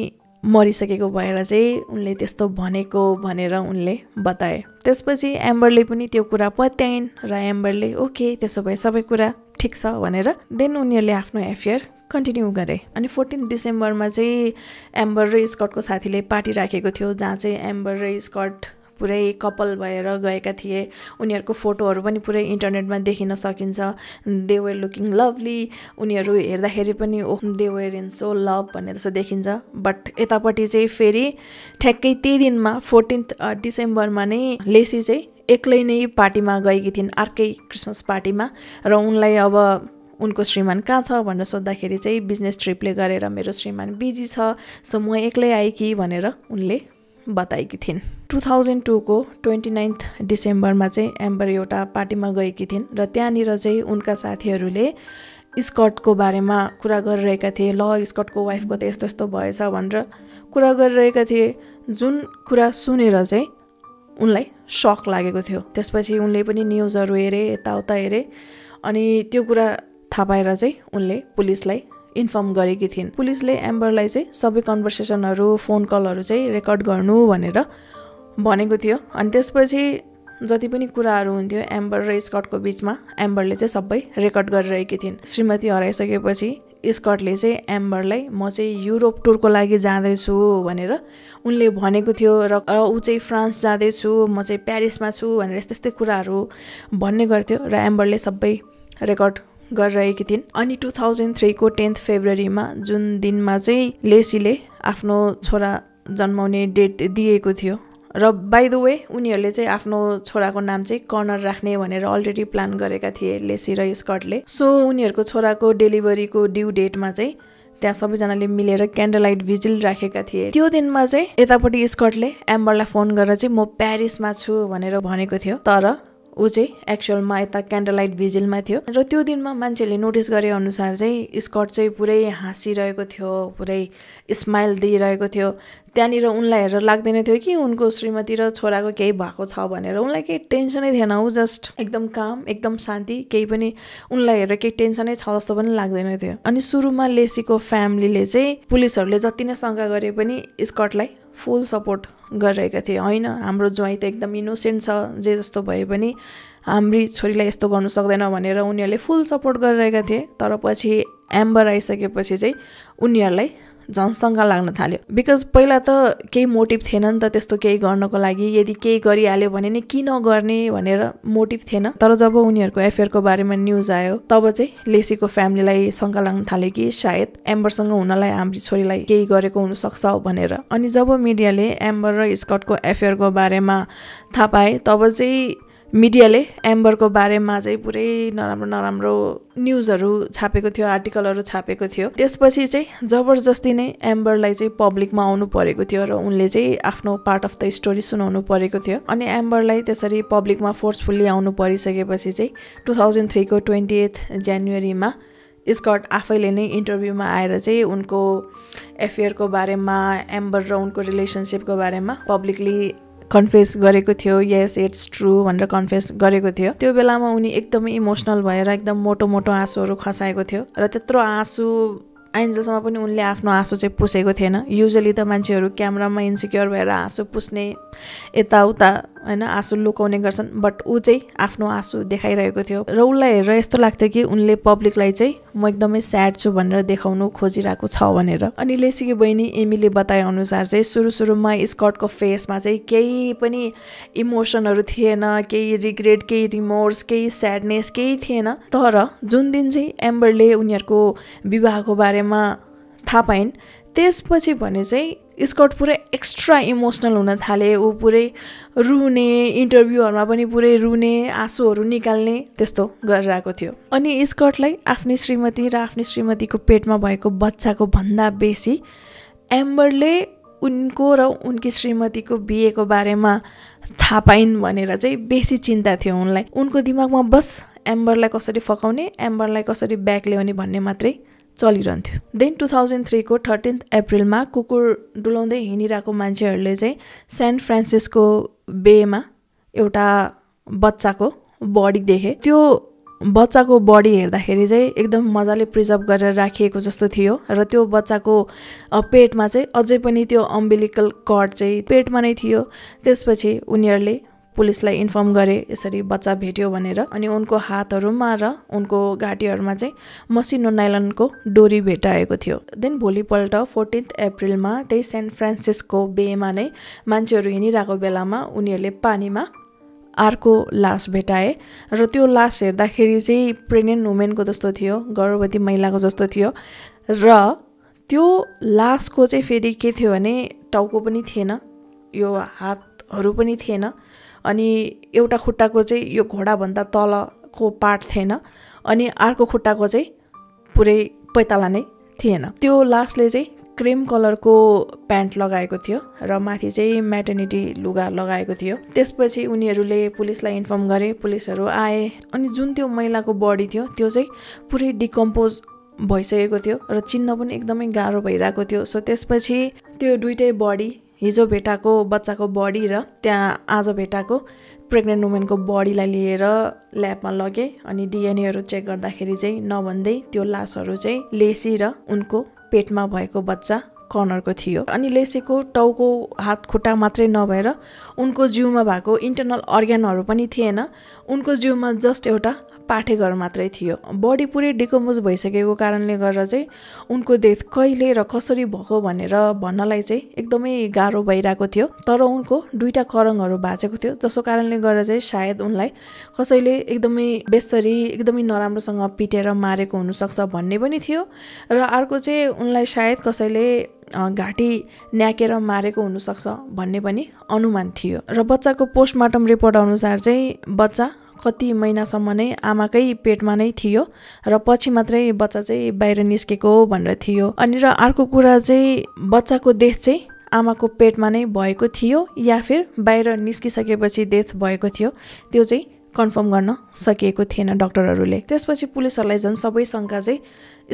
मरिसकेको भएर चाहिँ उनले त्यस्तो भनेको भनेर उनले बताए। त्यसपछि एम्बरले पनि त्यो कुरा पत्याइन् र एम्बरले ओके त्यसो भए सबै कुरा ठिक छ भनेर देन उनीहरूले आफ्नो एफेयर कन्टिन्यू गरे। अनि फोर्टिन डिसेम्बरमा चाहिँ एम्बर र स्कटको साथीले पार्टी राखेको थियो जहाँ चाहिँ एम्बर र स्कट पुरै कपाल भएर गएका थिए। उनीहरूको फोटोहरू पनि पुरै इन्टरनेटमा देखिन सकिन्छ। दे वर लुकिङ लभली उनीहरू हेर्दाखेरि पनि ओह they were in so love भन्ने जस्तो देखिन्छ। बट यतापट्टि चाहिँ फेरि ठ्याक्कै त्यही दिनमा फोर्टिन्थ डिसेम्बरमा नै लेसी चाहिँ एक्लै नै पार्टीमा गएकी थिइन् अर्कै क्रिसमस पार्टीमा। र उनलाई अब उनको श्रीमान कहाँ छ भनेर सोद्धाखेरि चाहिँ बिजनेस ट्रिपले गरेर मेरो श्रीमान बिजी छ सो म एक्लै आएँ कि भनेर उनले बताएकी थिइन्। टु थाउजन्ड टूको ट्वेन्टी नाइन्थ डिसेम्बरमा चाहिँ एम्बर एउटा पार्टीमा गएकी थिइन् र त्यहाँनिर चाहिँ उनका साथीहरूले स्कटको बारेमा कुरा गरिरहेका थिए ल स्कटको वाइफको त यस्तो यस्तो भएछ भनेर कुरा गरिरहेका थिए। जुन कुरा सुनेर चाहिँ उनलाई सक लागेको थियो। त्यसपछि उनले पनि न्युजहरू हेरे यताउता हेरे अनि त्यो कुरा थाहा पाएर चाहिँ उनले पुलिसलाई इन्फर्म गरेकी थिइन्। पुलिसले एम्बरलाई चाहिँ सबै कन्भर्सेसनहरू फोन कलहरू चाहिँ रेकर्ड गर्नु भनेर भनेको थियो। अनि त्यसपछि जति पनि कुराहरू हुन्थ्यो एम्बर र स्कटको बिचमा एम्बरले चाहिँ सबै रेकर्ड गरिरहेकी थिइन्। श्रीमती हराइसकेपछि स्कटले चाहिँ एम्बरलाई म चाहिँ युरोप टुरको लागि जाँदैछु भनेर उनले भनेको थियो र ऊ चाहिँ फ्रान्स जाँदैछु म चाहिँ प्यारिसमा छु भनेर यस्तै यस्तै कुराहरू भन्ने गर्थ्यो र एम्बरले सबै रेकर्ड गरिरहेकी थिइन्। अनि टु थाउजन्ड थ्रीको टेन्थ फेब्रुअरीमा जुन दिनमा चाहिँ लेसीले आफ्नो छोरा जन्माउने डेट दिएको थियो र बाई द वे उनीहरूले चाहिँ आफ्नो छोराको नाम चाहिँ कर्नर राख्ने भनेर अलरेडी प्लान गरेका थिए लेसी र स्कटले। सो उनीहरूको छोराको डेलिभरीको ड्यु डेटमा चाहिँ त्यहाँ सबैजनाले मिलेर क्यान्डल लाइट भिजिल राखेका थिए। त्यो दिनमा चाहिँ यतापट्टि स्कटले एम्बरलाई फोन गरेर चाहिँ म प्यारिसमा छु भनेर भनेको थियो। तर ऊ चाहिँ एक्चुअलमा यता क्यान्डल लाइट भिजिलमा थियो। र त्यो दिनमा मान्छेले नोटिस गरे अनुसार चाहिँ स्कट चाहिँ पुरै हाँसिरहेको थियो पुरै स्माइल दिइरहेको थियो। त्यहाँनिर उनलाई हेरेर लाग्दैन थियो कि उनको श्रीमती र छोराको केही भएको छ भनेर। उनलाई केही टेन्सनै थिएन ऊ जस्ट एकदम काम एकदम शान्ति केही पनि उनलाई हेरेर केही टेन्सनै छ जस्तो पनि लाग्दैन थियो। अनि सुरुमा लेसीको फ्यामिलीले चाहिँ पुलिसहरूले जति नै शङ्का गरे पनि स्कटलाई फुल सपोर्ट गरिरहेका थिए। होइन हाम्रो ज्वाइँ त एकदम इनोसेन्ट छ जे जस्तो भए पनि हाम्री छोरीलाई यस्तो गर्नु सक्दैन भनेर उनीहरूले फुल सपोर्ट गरिरहेका थिए। तर पछि एम्बर आइसकेपछि चाहिँ उनीहरूलाई शङ्का लाग्न थाल्यो। बिकज पहिला त केही मोटिभ थिएन नि त त्यस्तो केही गर्नको लागि। यदि केही गरिहाल्यो भने नि किन गर्ने भनेर मोटिभ थिएन। तर जब उनीहरूको एफेयरको बारेमा न्युज आयो तब चाहिँ लेसीको फ्यामिलीलाई शङ्का लाग्न थाल्यो कि सायद एम्बरसँग हुनलाई हाम्रो छोरीलाई केही गरेको हुनसक्छ भनेर। अनि जब मिडियाले एम्बर र स्कटको एफेयरको बारेमा थाहा पाए तब चाहिँ मिडियाले एम्बरको बारेमा चाहिँ पुरै नराम्रो नराम्रो न्युजहरू छापेको थियो आर्टिकलहरू छापेको थियो। त्यसपछि चाहिँ जबरजस्ती नै एम्बरलाई चाहिँ पब्लिकमा आउनु परेको थियो र उनले चाहिँ आफ्नो पार्ट अफ द स्टोरी सुनाउनु परेको थियो। अनि एम्बरलाई त्यसरी पब्लिकमा फोर्सफुल्ली आउनु परिसकेपछि चाहिँ टु थाउजन्ड थ्रीको ट्वेन्टी एथ जनवरीमा स्कट आफैले नै इन्टरभ्यूमा आएर चाहिँ उनको एफेयरको बारेमा एम्बर र उनको रिलेसनसिपको बारेमा पब्लिकली कन्फेस गरेको थियो यस इट्स ट्रु भनेर कन्फेस गरेको थियो। त्यो बेलामा उनी एकदमै इमोसनल भएर एकदम मोटो मोटो आँसुहरू खसाएको थियो र त्यत्रो आँसु आइन्जेलसम्म पनि उनले आफ्नो आँसु चाहिँ पुसेको थिएन। युजली त मान्छेहरू क्यामरामा इन्सिक्योर भएर आँसु पुस्ने यताउता होइन आँसु लुकाउने गर्छन् बट ऊ चाहिँ आफ्नो आँसु देखाइरहेको थियो। र उसलाई हेरेर यस्तो लाग्थ्यो कि उनले पब्लिकलाई चाहिँ म एकदमै स्याड छु भनेर देखाउनु खोजिरहेको छ भनेर। अनि लेसीकी बहिनी एमीले बताए अनुसार चाहिँ सुरु सुरुमा स्कटको फेसमा चाहिँ केही पनि इमोसनहरू थिएन केही रिग्रेट केही रिमोर्स केही स्याडनेस केही थिएन। तर जुन दिन चाहिँ एम्बरले उनीहरूको विवाहको बारेमा थाहा पाइन् त्यसपछि भने चाहिँ स्कट पुरै एक्स्ट्रा इमोसनल हुन थाले ऊ पुरै रुने इन्टरभ्यूहरूमा पनि पुरै रुने आँसुहरू निकाल्ने त्यस्तो गरिरहेको थियो। अनि स्कटलाई आफ्नै श्रीमती र आफ्नै श्रीमतीको पेटमा भएको बच्चाको भन्दा बेसी एम्बरले उनको र उनकी श्रीमतीको बिहेको बारेमा थाहा पाइन् भनेर चाहिँ बेसी चिन्ता थियो उनलाई। उनको दिमागमा बस एम्बरलाई कसरी फकाउने एम्बरलाई कसरी ब्याक ल्याउने भन्ने मात्रै चलिरहन्थ्यो। देन टु थाउजन्ड थ्रीको थर्टिन्थ अप्रिलमा कुकुर डुलाउँदै हिँडिरहेको मान्छेहरूले चाहिँ सेन्ट फ्रान्सिसको बेमा एउटा बच्चाको बडी देखे। त्यो बच्चाको बडी हेर्दाखेरि चाहिँ एकदम मजाले प्रिजर्भ गरेर राखिएको जस्तो थियो र त्यो बच्चाको पेटमा चाहिँ अझै पनि त्यो अम्बिलिकल कर्ड चाहिँ पेटमा नै थियो। त्यसपछि उनीहरूले पुलिसलाई इन्फर्म गरे यसरी बच्चा भेट्यो भनेर। अनि उनको हातहरूमा र उनको घाँटीहरूमा चाहिँ मसिनो नाइलनको डोरी भेटाएको थियो। देन भोलिपल्ट फोर्टिन्थ अप्रिलमा त्यही सेन्ट फ्रान्सिसको बेमा नै मान्छेहरू हिँडिरहेको बेलामा उनीहरूले पानीमा अर्को लास भेटाए र त्यो लास हेर्दाखेरि चाहिँ प्रेग्नेन्ट वुमेनको जस्तो थियो गर्भवती महिलाको जस्तो थियो र त्यो लासको चाहिँ फेरि के थियो भने टाउको पनि थिएन यो हातहरू पनि थिएन। अनि एउटा खुट्टाको चाहिँ यो घोडाभन्दा तलको पार्ट थिएन। अनि अर्को खुट्टाको चाहिँ पुरै पैताला नै थिएन। त्यो लास्टले चाहिँ क्रिम कलरको प्यान्ट लगाएको थियो र माथि चाहिँ म्याटर्निटी लुगा लगाएको थियो। त्यसपछि उनीहरूले पुलिसलाई इन्फर्म गरे पुलिसहरू आए। अनि जुन त्यो महिलाको बडी थियो त्यो चाहिँ पुरै डिकम्पोज भइसकेको थियो र चिन्न पनि एकदमै गाह्रो भइरहेको थियो। सो त्यसपछि त्यो दुइटै बडी हिजो भेटाएको बच्चाको बडी र त्यहाँ आज भेटाएको प्रेग्नेन्ट वुमेनको बडीलाई लिएर ल्याबमा लगे अनि डिएनएहरू चेक गर्दाखेरि चाहिँ नभन्दै त्यो लासहरू चाहिँ लेसी र उनको पेटमा भएको बच्चा कर्नरको थियो। अनि लेसीको टाउको हात खुट्टा मात्रै नभएर उनको जिउमा भएको इन्टरनल अर्ग्यानहरू पनि थिएन। उनको जिउमा जस्ट एउटा पाठेघर मात्रै थियो। बडी पुरै डिकम्पोज भइसकेको कारणले गर्दा चाहिँ उनको डेथ कहिले र कसरी भएको भनेर भन्नलाई चाहिँ एकदमै गाह्रो भइरहेको थियो। तर उनको दुईवटा करङहरू भाँचेको थियो जसको कारणले गर्दा चाहिँ सायद उनलाई कसैले एकदमै बेसरी एकदमै नराम्रोसँग पिटेर मारेको हुनसक्छ भन्ने पनि थियो र अर्को चाहिँ उनलाई सायद कसैले घाँटी न्याकेर मारेको हुनसक्छ भन्ने पनि अनुमान थियो। र बच्चाको पोस्टमार्टम रिपोर्ट अनुसार चाहिँ बच्चा कति महिनासम्म नै आमाकै पेटमा नै थियो र पछि मात्रै बच्चा चाहिँ बाहिर निस्केको भनेर थियो। अनि र अर्को कुरा चाहिँ बच्चाको देश चाहिँ आमाको पेटमा नै भएको थियो या फिर बाहिर निस्किसकेपछि डेथ भएको थियो त्यो चाहिँ कन्फर्म गर्न सकिएको थिएन डक्टरहरूले। त्यसपछि पुलिसहरूलाई झन् सबै शङ्का चाहिँ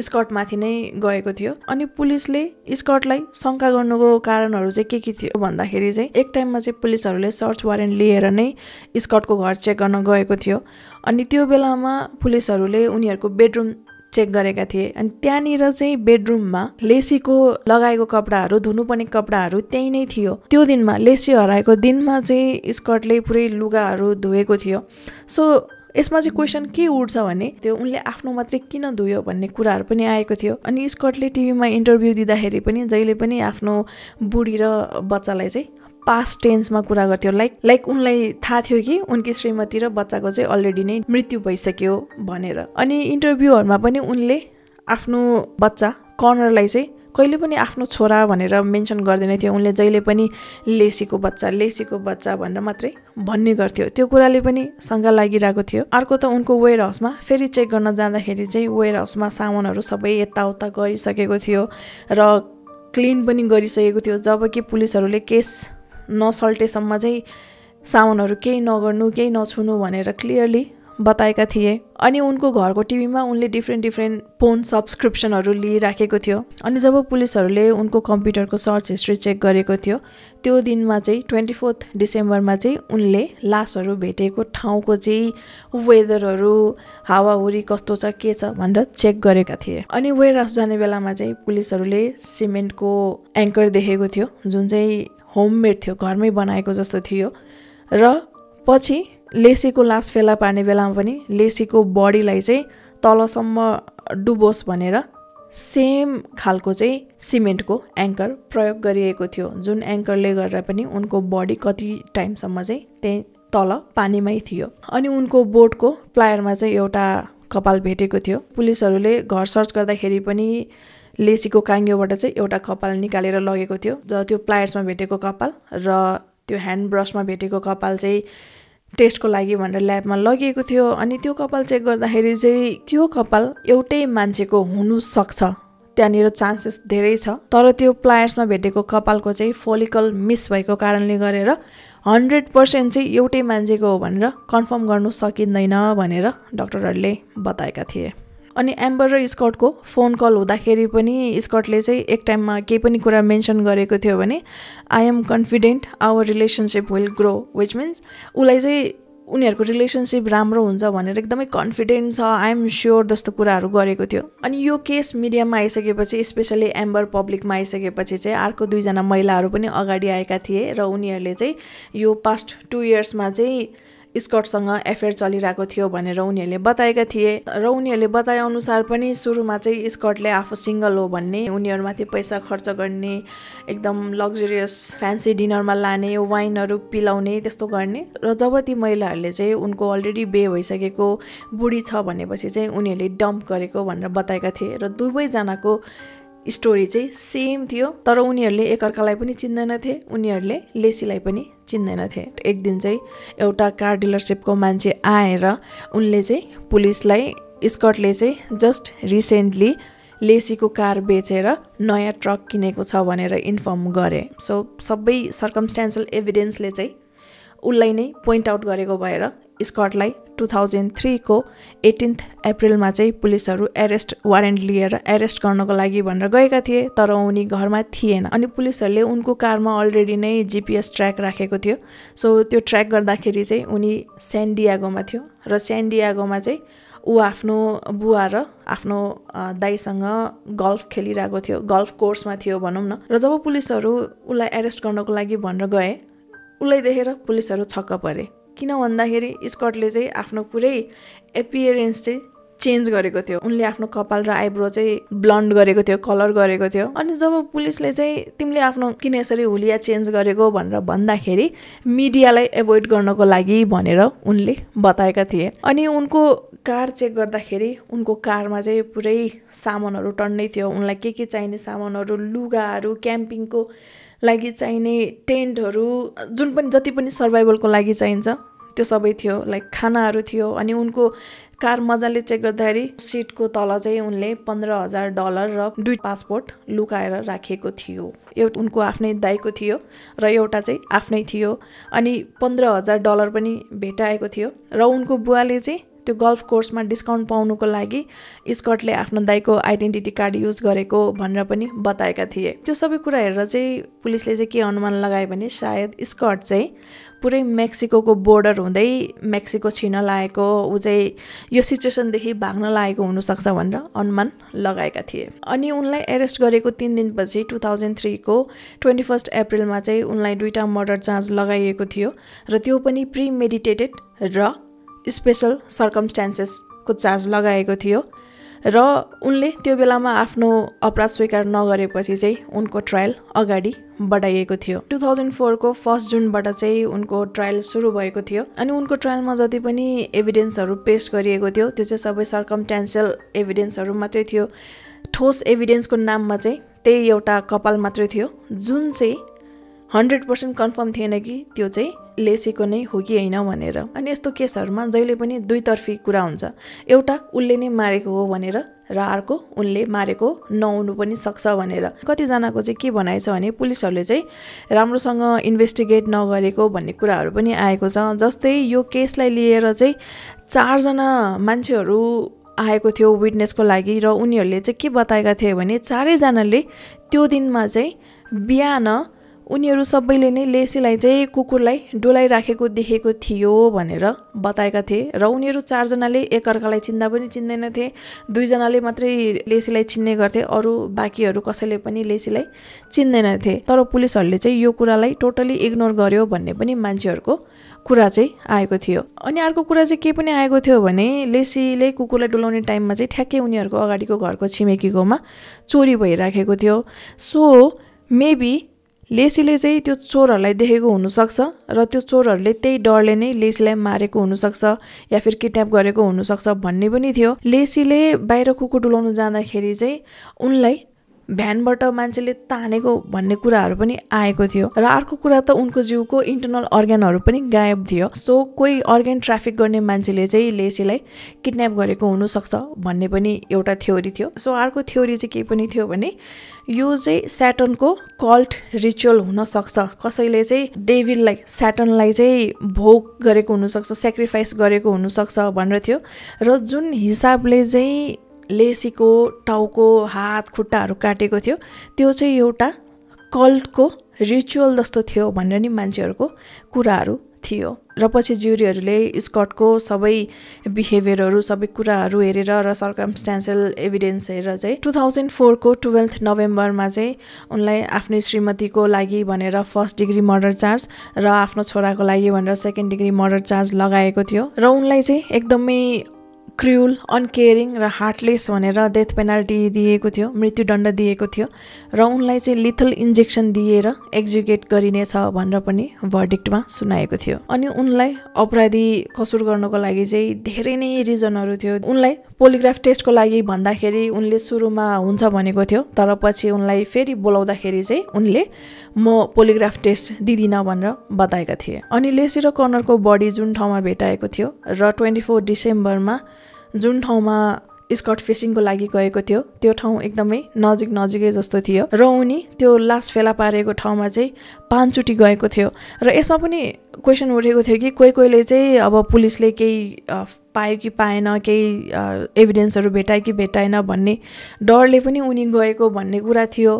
स्कटमाथि नै गएको थियो। अनि पुलिसले स्कटलाई शङ्का गर्नुको कारणहरू चाहिँ के के थियो भन्दाखेरि चाहिँ एक टाइममा चाहिँ पुलिसहरूले सर्च वारेन्ट लिएर नै स्कटको घर चेक गर्न गएको थियो। अनि त्यो बेलामा पुलिसहरूले उनीहरूको बेडरुम चेक गरेका थिए। अनि त्यहाँनिर चाहिँ बेडरुममा लेसीको लगाएको कपडाहरू धुनुपर्ने कपडाहरू त्यही नै थियो। त्यो दिनमा लेसी हराएको दिनमा चाहिँ स्कर्टले पुरै लुगाहरू धोएको थियो। सो यसमा चाहिँ क्वेसन के उठ्छ भने त्यो उनले आफ्नो मात्रै किन धोयो भन्ने कुराहरू पनि आएको थियो। अनि स्कटले टिभीमा इन्टरभ्यू दिँदाखेरि पनि जहिले पनि आफ्नो बुढी र बच्चालाई चाहिँ पास्ट टेन्समा कुरा गर्थ्यो। लाइक लाइक उनलाई थाहा थियो कि उनकी श्रीमती र बच्चाको चाहिँ अलरेडी नै मृत्यु भइसक्यो भनेर। अनि इन्टरभ्यूहरूमा पनि उनले आफ्नो बच्चा कर्नरलाई चाहिँ कहिले पनि आफ्नो छोरा भनेर मेन्सन गर्दैन थियो। उनले जहिले पनि लेसीको बच्चा लेसीको बच्चा भनेर मात्रै भन्ने गर्थ्यो। त्यो कुराले पनि शङ्का लागिरहेको थियो। अर्को त उनको वेयर हाउसमा फेरि चेक गर्न जाँदाखेरि चाहिँ वेयर हाउसमा सामानहरू सबै यताउता गरिसकेको थियो र क्लिन पनि गरिसकेको थियो। जब कि पुलिसहरूले केस नसल्टेसम्म चाहिँ सामानहरू केही नगर्नु केही नछुनु भनेर क्लियरली बताएका थिए। अनि उनको घरको टिभीमा उनले डिफ्रेन्ट डिफ्रेन्ट फोन सब्सक्रिप्सनहरू लिइराखेको थियो। अनि जब पुलिसहरूले उनको कम्प्युटरको सर्च हिस्ट्री चेक गरेको थियो त्यो दिनमा चाहिँ ट्वेन्टी फोर्थ डिसेम्बरमा चाहिँ उनले लासहरू भेटेको ठाउँको चाहिँ वेदरहरू हावाहुरी कस्तो छ के छ भनेर चेक गरेका थिए। अनि वेयर हाउस जाने बेलामा चाहिँ पुलिसहरूले सिमेन्टको एङ्कर देखेको थियो जुन चाहिँ होममेड थियो घरमै बनाएको जस्तो थियो। र पछि लेसीको लास फेला पार्ने बेलामा पनि लेसीको बडीलाई चाहिँ तलसम्म डुबोस् भनेर सेम खालको चाहिँ सिमेन्टको एङ्कर प्रयोग गरिएको थियो। जुन एङ्करले गर्दा पनि उनको बडी कति टाइमसम्म चाहिँ त्यहीँ तल पानीमै थियो। अनि उनको बोटको प्लायरमा चाहिँ एउटा कपाल भेटेको थियो। पुलिसहरूले घर सर्च गर्दाखेरि पनि लेसीको काङ्योबाट चाहिँ एउटा कपाल निकालेर लगेको थियो। र त्यो प्लायर्समा भेटेको कपाल र त्यो ह्यान्ड ब्रसमा भेटेको कपाल चाहिँ टेस्टको लागि भनेर ल्याबमा लगिएको थियो अनि त्यो कपाल चेक गर्दाखेरि चाहिँ त्यो कपाल एउटै मान्छेको हुनुसक्छ त्यहाँनिर चान्सेस धेरै छ। तर त्यो प्लायर्समा भेटेको कपालको चाहिँ फोलिकल मिस भएको कारणले गरेर हन्ड्रेड पर्सेन्ट चाहिँ एउटै मान्छेको हो भनेर कन्फर्म गर्नु सकिँदैन भनेर डक्टरहरूले बताएका थिए। अनि एम्बर र स्कटको फोन कल हुँदाखेरि पनि स्कटले चाहिँ एक टाइममा केही पनि कुरा मेन्सन गरेको थियो भने I am confident our relationship will grow which means उसलाई चाहिँ उनीहरूको रिलेसनसिप राम्रो हुन्छ भनेर एकदमै कन्फिडेन्ट छ आइएम स्योर जस्तो कुराहरू गरेको थियो। अनि यो केस मिडियामा आइसकेपछि स्पेसली एम्बर पब्लिकमा आइसकेपछि चाहिँ अर्को दुईजना महिलाहरू पनि अगाडि आएका थिए र उनीहरूले चाहिँ यो पास्ट टु इयर्समा चाहिँ स्कटसँग एफेयर चलिरहेको थियो भनेर उनीहरूले बताएका थिए र उनीहरूले बताएअनुसार पनि सुरुमा चाहिँ स्कटले आफू सिङ्गल हो भन्ने उनीहरूमाथि पैसा खर्च गर्ने एकदम लग्जरियस फ्यान्सी डिनरमा लाने वाइनहरू पिलाउने त्यस्तो गर्ने र जब ती महिलाहरूले चाहिँ उनको अलरेडी बे भइसकेको बुढी छ भनेपछि चाहिँ उनीहरूले डम्प गरेको भनेर बताएका थिए र दुवैजनाको स्टोरी चाहिँ सेम थियो तर उनीहरूले एकअर्कालाई पनि चिन्दैनथे उनीहरूले लेसीलाई पनि चिन्दैनथे। एक दिन चाहिँ एउटा कार डिलरसिपको मान्छे आएर उनले चाहिँ पुलिसलाई स्कटले चाहिँ जस्ट रिसेन्टली लेसीको कार बेचेर नयाँ ट्रक किनेको छ भनेर इन्फर्म गरे। सो सबै सर्कमस्टेन्सियल एभिडेन्सले चाहिँ उसलाई नै पोइन्ट आउट गरेको भएर स्कटलाई टु थाउजन्ड थ्रीको एटिन्थ अप्रिलमा चाहिँ पुलिसहरू एरेस्ट वारेन्ट लिएर एरेस्ट गर्नको लागि भनेर गएका थिए तर उनी घरमा थिएन। अनि पुलिसहरूले उनको कारमा अलरेडी नै जिपिएस ट्र्याक राखेको थियो। सो त्यो ट्र्याक गर्दाखेरि चाहिँ उनी सेन्डियागोमा थियो र सेन्डियागोमा चाहिँ ऊ आफ्नो बुवा र आफ्नो दाईसँग गल्फ खेलिरहेको थियो गल्फ कोर्समा थियो भनौँ न। र जब पुलिसहरू उसलाई एरेस्ट गर्नको लागि भनेर गए उसलाई देखेर पुलिसहरू छक्क परे। किन भन्दाखेरि स्कटले चाहिँ आफ्नो पुरै एपियरेन्स चाहिँ चेन्ज गरेको थियो। उनले आफ्नो कपाल र आइब्रो चाहिँ ब्लन्ड गरेको थियो कलर गरेको थियो। अनि जब पुलिसले चाहिँ तिमीले आफ्नो किन यसरी हुलिया चेन्ज गरेको भनेर भन्दाखेरि मिडियालाई एभोइड गर्नको लागि भनेर उनले बताएका थिए। अनि उनको कार चेक गर्दाखेरि उनको कारमा चाहिँ पुरै सामानहरू टन्नै थियो। उनलाई के के चाहिने सामानहरू लुगाहरू क्याम्पिङको लागि चाहिने टेन्टहरू जुन पनि जति पनि सर्भाइभलको लागि चाहिन्छ त्यो सबै थियो लाइक खानाहरू थियो अनि उनको कार मजाले चेक गर्दाखेरि सिटको तल चाहिँ उनले पन्ध्र हजार डलर र दुई पासपोर्ट लुकाएर राखेको थियो। एउटा उनको आफ्नै दाईको थियो र एउटा चाहिँ आफ्नै थियो अनि पन्ध्र हजार डलर पनि भेटाएको थियो र उनको बुवाले चाहिँ त्यो गल्फ कोर्समा डिस्काउन्ट पाउनुको लागि स्कटले आफ्नो दाईको आइडेन्टिटी कार्ड युज गरेको भनेर पनि बताएका थिए। त्यो सबै कुरा हेरेर चाहिँ पुलिसले चाहिँ के अनुमान लगायो भने सायद स्कट चाहिँ पुरै मेक्सिको बोर्डर हुँदै मेक्सिको छिर्न लागेको ऊ चाहिँ यो सिचुएसनदेखि भाग्न लागेको हुनसक्छ भनेर अनुमान लगाएका थिए। अनि उनलाई एरेस्ट गरेको तिन दिनपछि टु थाउजन्ड थ्रीको ट्वेन्टी फर्स्ट अप्रिलमा चाहिँ उनलाई दुईवटा मर्डर चार्ज लगाइएको थियो र त्यो पनि प्रिमेडिटेटेड र स्पेसल सर्कमस्टान्सेसको चार्ज लगाएको थियो र उनले त्यो बेलामा आफ्नो अपराध स्वीकार नगरेपछि चाहिँ उनको ट्रायल अगाडि बढाइएको थियो। टु थाउजन्ड फोरको फर्स्ट जुनबाट चाहिँ उनको ट्रायल सुरु भएको थियो अनि उनको ट्रायलमा जति पनि एभिडेन्सहरू पेस गरिएको थियो त्यो चाहिँ सबै सर्कमटेन्सियल एभिडेन्सहरू मात्रै थियो। ठोस एभिडेन्सको नाममा चाहिँ त्यही एउटा कपाल मात्रै थियो। जुन चाहिँ हन्ड्रेड पर्सेन्ट कन्फर्म थिएन कि त्यो चाहिँ लेसीको नै हो कि होइन भनेर। अनि यस्तो केसहरूमा जहिले पनि दुईतर्फी कुरा हुन्छ। एउटा उसले नै मारेको हो भनेर र अर्को उनले मारेको नहुनु पनि सक्छ भनेर। कतिजनाको चाहिँ के भनाइ भने पुलिसहरूले चाहिँ राम्रोसँग इन्भेस्टिगेट नगरेको भन्ने कुराहरू पनि आएको छ। जस्तै यो केसलाई लिएर चाहिँ चारजना मान्छेहरू आएको थियो विटनेसको लागि र उनीहरूले चाहिँ के बताएका थिए भने चारैजनाले त्यो दिनमा चाहिँ बिहान उनीहरू सबैले नै लेसीलाई चाहिँ कुकुरलाई डोलाइराखेको देखेको थियो भनेर बताएका थिए र उनीहरू चारजनाले एकअर्कालाई चिन्दा पनि चिन्दैनथे दुईजनाले मात्रै लेसीलाई चिन्ने गर्थे अरू बाँकीहरू कसैले पनि लेसीलाई चिन्दैनथे तर पुलिसहरूले चाहिँ यो कुरालाई टोटली इग्नोर गर्यो भन्ने पनि मान्छेहरूको कुरा चाहिँ आएको थियो। अनि अर्को कुरा चाहिँ के पनि आएको थियो भने लेसीले कुकुरलाई डुलाउने टाइममा चाहिँ ठ्याक्कै उनीहरूको अगाडिको घरको छिमेकीकोमा चोरी भइराखेको थियो। सो मेबी लेसीले चाहिँ त्यो चोरहरूलाई देखेको हुनसक्छ र त्यो चोरहरूले त्यही डरले नै लेसीलाई मारेको हुनसक्छ या फिर किडन्याप गरेको हुनसक्छ भन्ने पनि थियो। लेसीले बाहिर कुकुर डुलाउनु जाँदाखेरि चाहिँ उनलाई भ्यानबाट मान्छेले तानेको भन्ने कुराहरू पनि आएको थियो र अर्को कुरा त उनको जिउको इन्टरनल अर्ग्यानहरू पनि गायब थियो। सो कोही अर्ग्यान ट्राफिक गर्ने मान्छेले चाहिँ लेसीलाई किडन्याप गरेको हुनसक्छ भन्ने पनि एउटा थ्योरी थियो। सो अर्को थ्योरी चाहिँ के पनि थियो भने यो चाहिँ स्याटनको कल्ट रिचुअल हुनसक्छ। कसैले चाहिँ डेभिललाई स्याटनलाई चाहिँ भोग गरेको हुनसक्छ सेक्रिफाइस गरेको हुनसक्छ भनेर थियो। र जुन हिसाबले चाहिँ लेसीको टाउको हात खुट्टाहरू काटेको थियो। त्यो चाहिँ एउटा कल्टको रिचुअल जस्तो थियो भनेर नि मान्छेहरूको कुराहरू थियो। र पछि ज्युरीहरूले स्कटको सबै बिहेभियरहरू सबै कुराहरू हेरेर र सर्कमस्टान्सियल एभिडेन्स हेरेर चाहिँ टु थाउजन्ड फोरको टुवेल्थ नोभेम्बरमा चाहिँ उनलाई आफ्नै श्रीमतीको लागि भनेर फर्स्ट डिग्री मर्डर चार्ज र आफ्नो छोराको लागि भनेर सेकेन्ड डिग्री मर्डर चार्ज लगाएको थियो। र उनलाई चाहिँ एकदमै क्रुल अनकेयरिङ र हार्टलेस भनेर डेथ पेनाल्टी दिएको थियो मृत्युदण्ड दिएको थियो र उनलाई चाहिँ लिथल इन्जेक्सन दिएर एक्जिक्युट गरिनेछ भनेर पनि भर्डिक्टमा सुनाएको थियो। अनि उनलाई अपराधी कसुर गर्नको लागि चाहिँ धेरै नै रिजनहरू थियो। उनलाई पोलिग्राफ टेस्टको लागि भन्दाखेरि उनले सुरुमा हुन्छ भनेको थियो तर पछि उनलाई फेरि बोलाउँदाखेरि चाहिँ उनले म पोलिग्राफ टेस्ट दिँदिनँ भनेर बताएका थिए। अनि लेसी र कर्नरको बडी जुन ठाउँमा भेटाएको थियो र ट्वेन्टी फोर डिसेम्बरमा जुन ठाउँमा स्कट फिसिङको लागि गएको थियो त्यो ठाउँ एकदमै नजिक नजिकै जस्तो थियो र उनी त्यो लास फेला पारेको ठाउँमा चाहिँ पाँचचोटि गएको थियो र यसमा पनि क्वेसन उठेको थियो कि कोही कोहीले चाहिँ अब पुलिसले केही पायो कि पाएन केही एभिडेन्सहरू भेटायो कि भेटाएन भन्ने डरले पनि उनी गएको भन्ने कुरा थियो।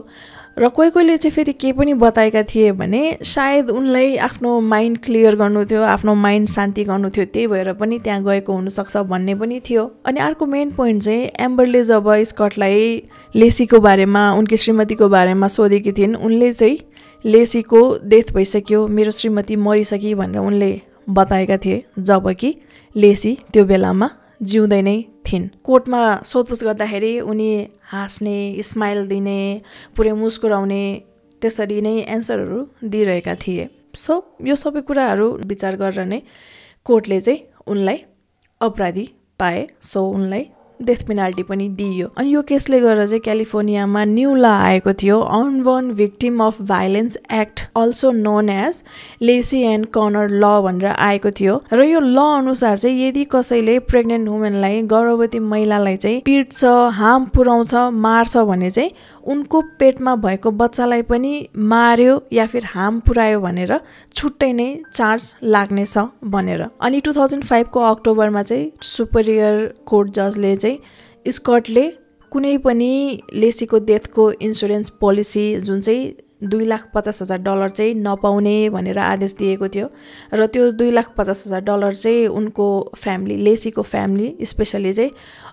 र कोही कोहीले चाहिँ फेरि के पनि बताएका थिए भने सायद उनलाई आफ्नो माइन्ड क्लियर गर्नु थियो आफ्नो माइन्ड शान्ति गर्नु थियो त्यही भएर पनि त्यहाँ गएको हुनसक्छ भन्ने पनि थियो। अनि अर्को मेन पोइन्ट चाहिँ एम्बरले जब स्कटलाई लेसीको बारेमा उनकी श्रीमतीको बारेमा सोधेकी थिइन् उनले चाहिँ लेसीको डेथ भइसक्यो मेरो श्रीमती मरिसके भनेर उनले बताएका थिए जब कि लेसी त्यो बेलामा जिउँदै नै थिइन्। कोर्टमा सोधपुछ गर्दाखेरि उनी हाँस्ने स्माइल दिने पुरै मुस्कुराउने त्यसरी नै एन्सरहरू दिइरहेका थिए। सो यो सबै कुराहरू विचार गरेर नै कोर्टले चाहिँ उनलाई अपराधी पाए। सो उनलाई डेथ पेनाल्टी पनि दिइयो। अनि यो केसले गर्दा चाहिँ क्यालिफोर्नियामा न्यू ल आएको थियो। Unborn victim of violence act also known as Laci and Conner law भनेर आएको थियो। र यो ल अनुसार चाहिँ यदि कसैले प्रेग्नेन्ट वुमेनलाई गर्भवती महिलालाई चाहिँ पिट्छ हार्म पुऱ्याउँछ मार्छ भने चाहिँ उनको पेटमा भएको बच्चालाई पनि मार्यो या फिर हार्म पुऱ्यायो भनेर छुट्टै नै चार्ज लाग्नेछ भनेर। अनि टु थाउजन्ड फाइभको अक्टोबरमा चाहिँ सुपरियर कोर्ट जजले चाहिँ स्कटले कुनै पनि लेसीको डेथको इन्सुरेन्स पोलिसी जुन चाहिँ दुई लाख पचास हजार डलर चाहिँ नपाउने भनेर आदेश दिएको थियो र त्यो दुई लाख पचास हजार डलर चाहिँ उनको फ्यामिली लेसीको फ्यामिली स्पेसली चाहिँ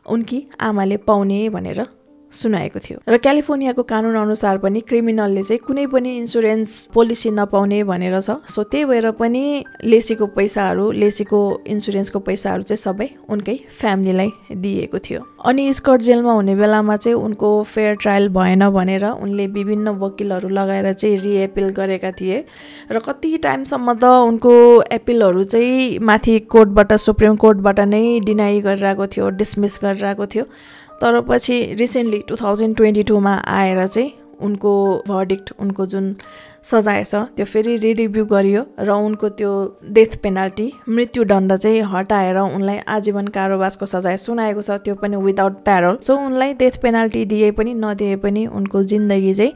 उनकी आमाले पाउने भनेर सुनाएको थियो। र क्यालिफोर्नियाको कानुन अनुसार पनि क्रिमिनलले चाहिँ कुनै पनि इन्सुरेन्स पोलिसी नपाउने भनेर छ। सो त्यही भएर पनि लेसीको पैसाहरू लेसीको इन्सुरेन्सको पैसाहरू चाहिँ सबै उनकै फ्यामिलीलाई दिएको थियो। अनि स्कट जेलमा हुने बेलामा चाहिँ उनको फेयर ट्रायल भएन भनेर उनले विभिन्न वकिलहरू लगाएर चाहिँ रिएपिल गरेका थिए। र कति टाइमसम्म त उनको एपिलहरू चाहिँ माथि कोर्टबाट सुप्रिम कोर्टबाट नै डिनाइ गरिरहेको थियो डिसमिस गरिरहेको थियो। तर पछि रिसेन्टली टु थाउजन्ड ट्वेन्टी टूमा आएर चाहिँ उनको भर्डिक्ट उनको जुन सजाय छ। त्यो फेरि रिरिभ्यू गरियो र उनको त्यो डेथ पेनाल्टी मृत्युदण्ड चाहिँ हटाएर उनलाई आजीवन कारोबासको सजाय सुनाएको छ। त्यो पनि विदाउट प्यारल सो उनलाई डेथ पेनाल्टी दिए पनि नदिए पनि उनको जिन्दगी चाहिँ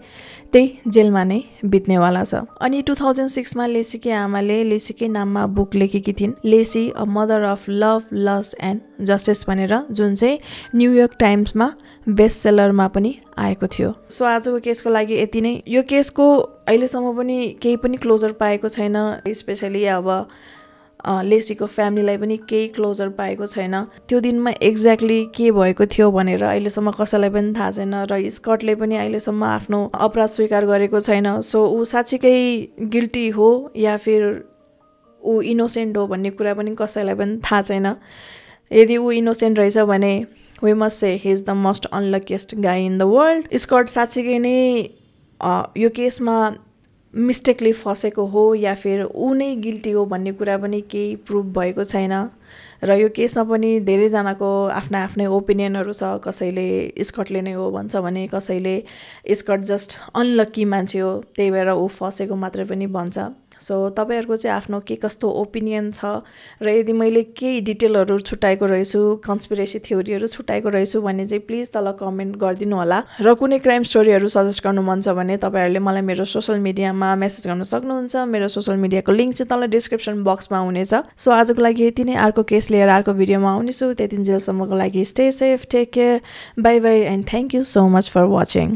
त्यही जेलमा नै बित्नेवाला छ। अनि टु थाउजन्ड सिक्समा लेसीकै आमाले लेसीकै नाममा बुक लेखेकी थिइन्। Laci a mother of love loss and justice भनेर जुन चाहिँ न्युयोर्क टाइम्समा बेस्ट सेलरमा पनि आएको थियो। सो आजको केसको लागि यति नै। यो केसको अहिलेसम्म पनि केही पनि क्लोजर पाएको छैन। स्पेसली अब लेसीको फ्यामिलीलाई पनि केही क्लोजर पाएको छैन। त्यो दिनमा एक्ज्याक्टली के भएको थियो भनेर अहिलेसम्म कसैलाई पनि थाहा छैन र स्कटले पनि अहिलेसम्म आफ्नो अपराध स्वीकार गरेको छैन। सो ऊ साँच्चीकै गिल्टी हो या फिर ऊ इनोसेन्ट हो भन्ने कुरा पनि कसैलाई पनि थाहा छैन। यदि ऊ इनोसेन्ट रहेछ भने we must say he is the most unluckiest guy in the world Scott साँच्चीकै नै यो केसमा मिस्टेकले फसेको हो या फिर ऊ नै गिल्टी हो भन्ने कुरा पनि केही प्रुभ भएको छैन। र यो केसमा पनि धेरैजनाको आफ्ना आफ्नै ओपिनियनहरू छ कसैले स्कटले नै हो भन्छ भने कसैले स्कट जस्ट अनलक्की मान्छे हो त्यही भएर ऊ फसेको मात्रै पनि भन्छ। सो तपाईँहरूको चाहिँ आफ्नो के कस्तो ओपिनियन छ? र यदि मैले केही डिटेलहरू छुट्याएको रहेछु कन्सपिरेसी थ्योरीहरू छुट्याएको रहेछु भने चाहिँ प्लिज तल कमेन्ट गरिदिनु होला। र कुनै क्राइम स्टोरीहरू सजेस्ट गर्नु मन छ भने तपाईँहरूले मलाई मेरो सोसियल मिडियामा मेसेज गर्न सक्नुहुन्छ। मेरो सोसियल मिडियाको लिङ्क चाहिँ तल डिस्क्रिप्सन बक्समा हुनेछ। सो आजको लागि यति नै। अर्को केस लिएर अर्को भिडियोमा आउनेछु। त्यति जेलसम्मको लागि stay safe take care bye bye and thank you so much for watching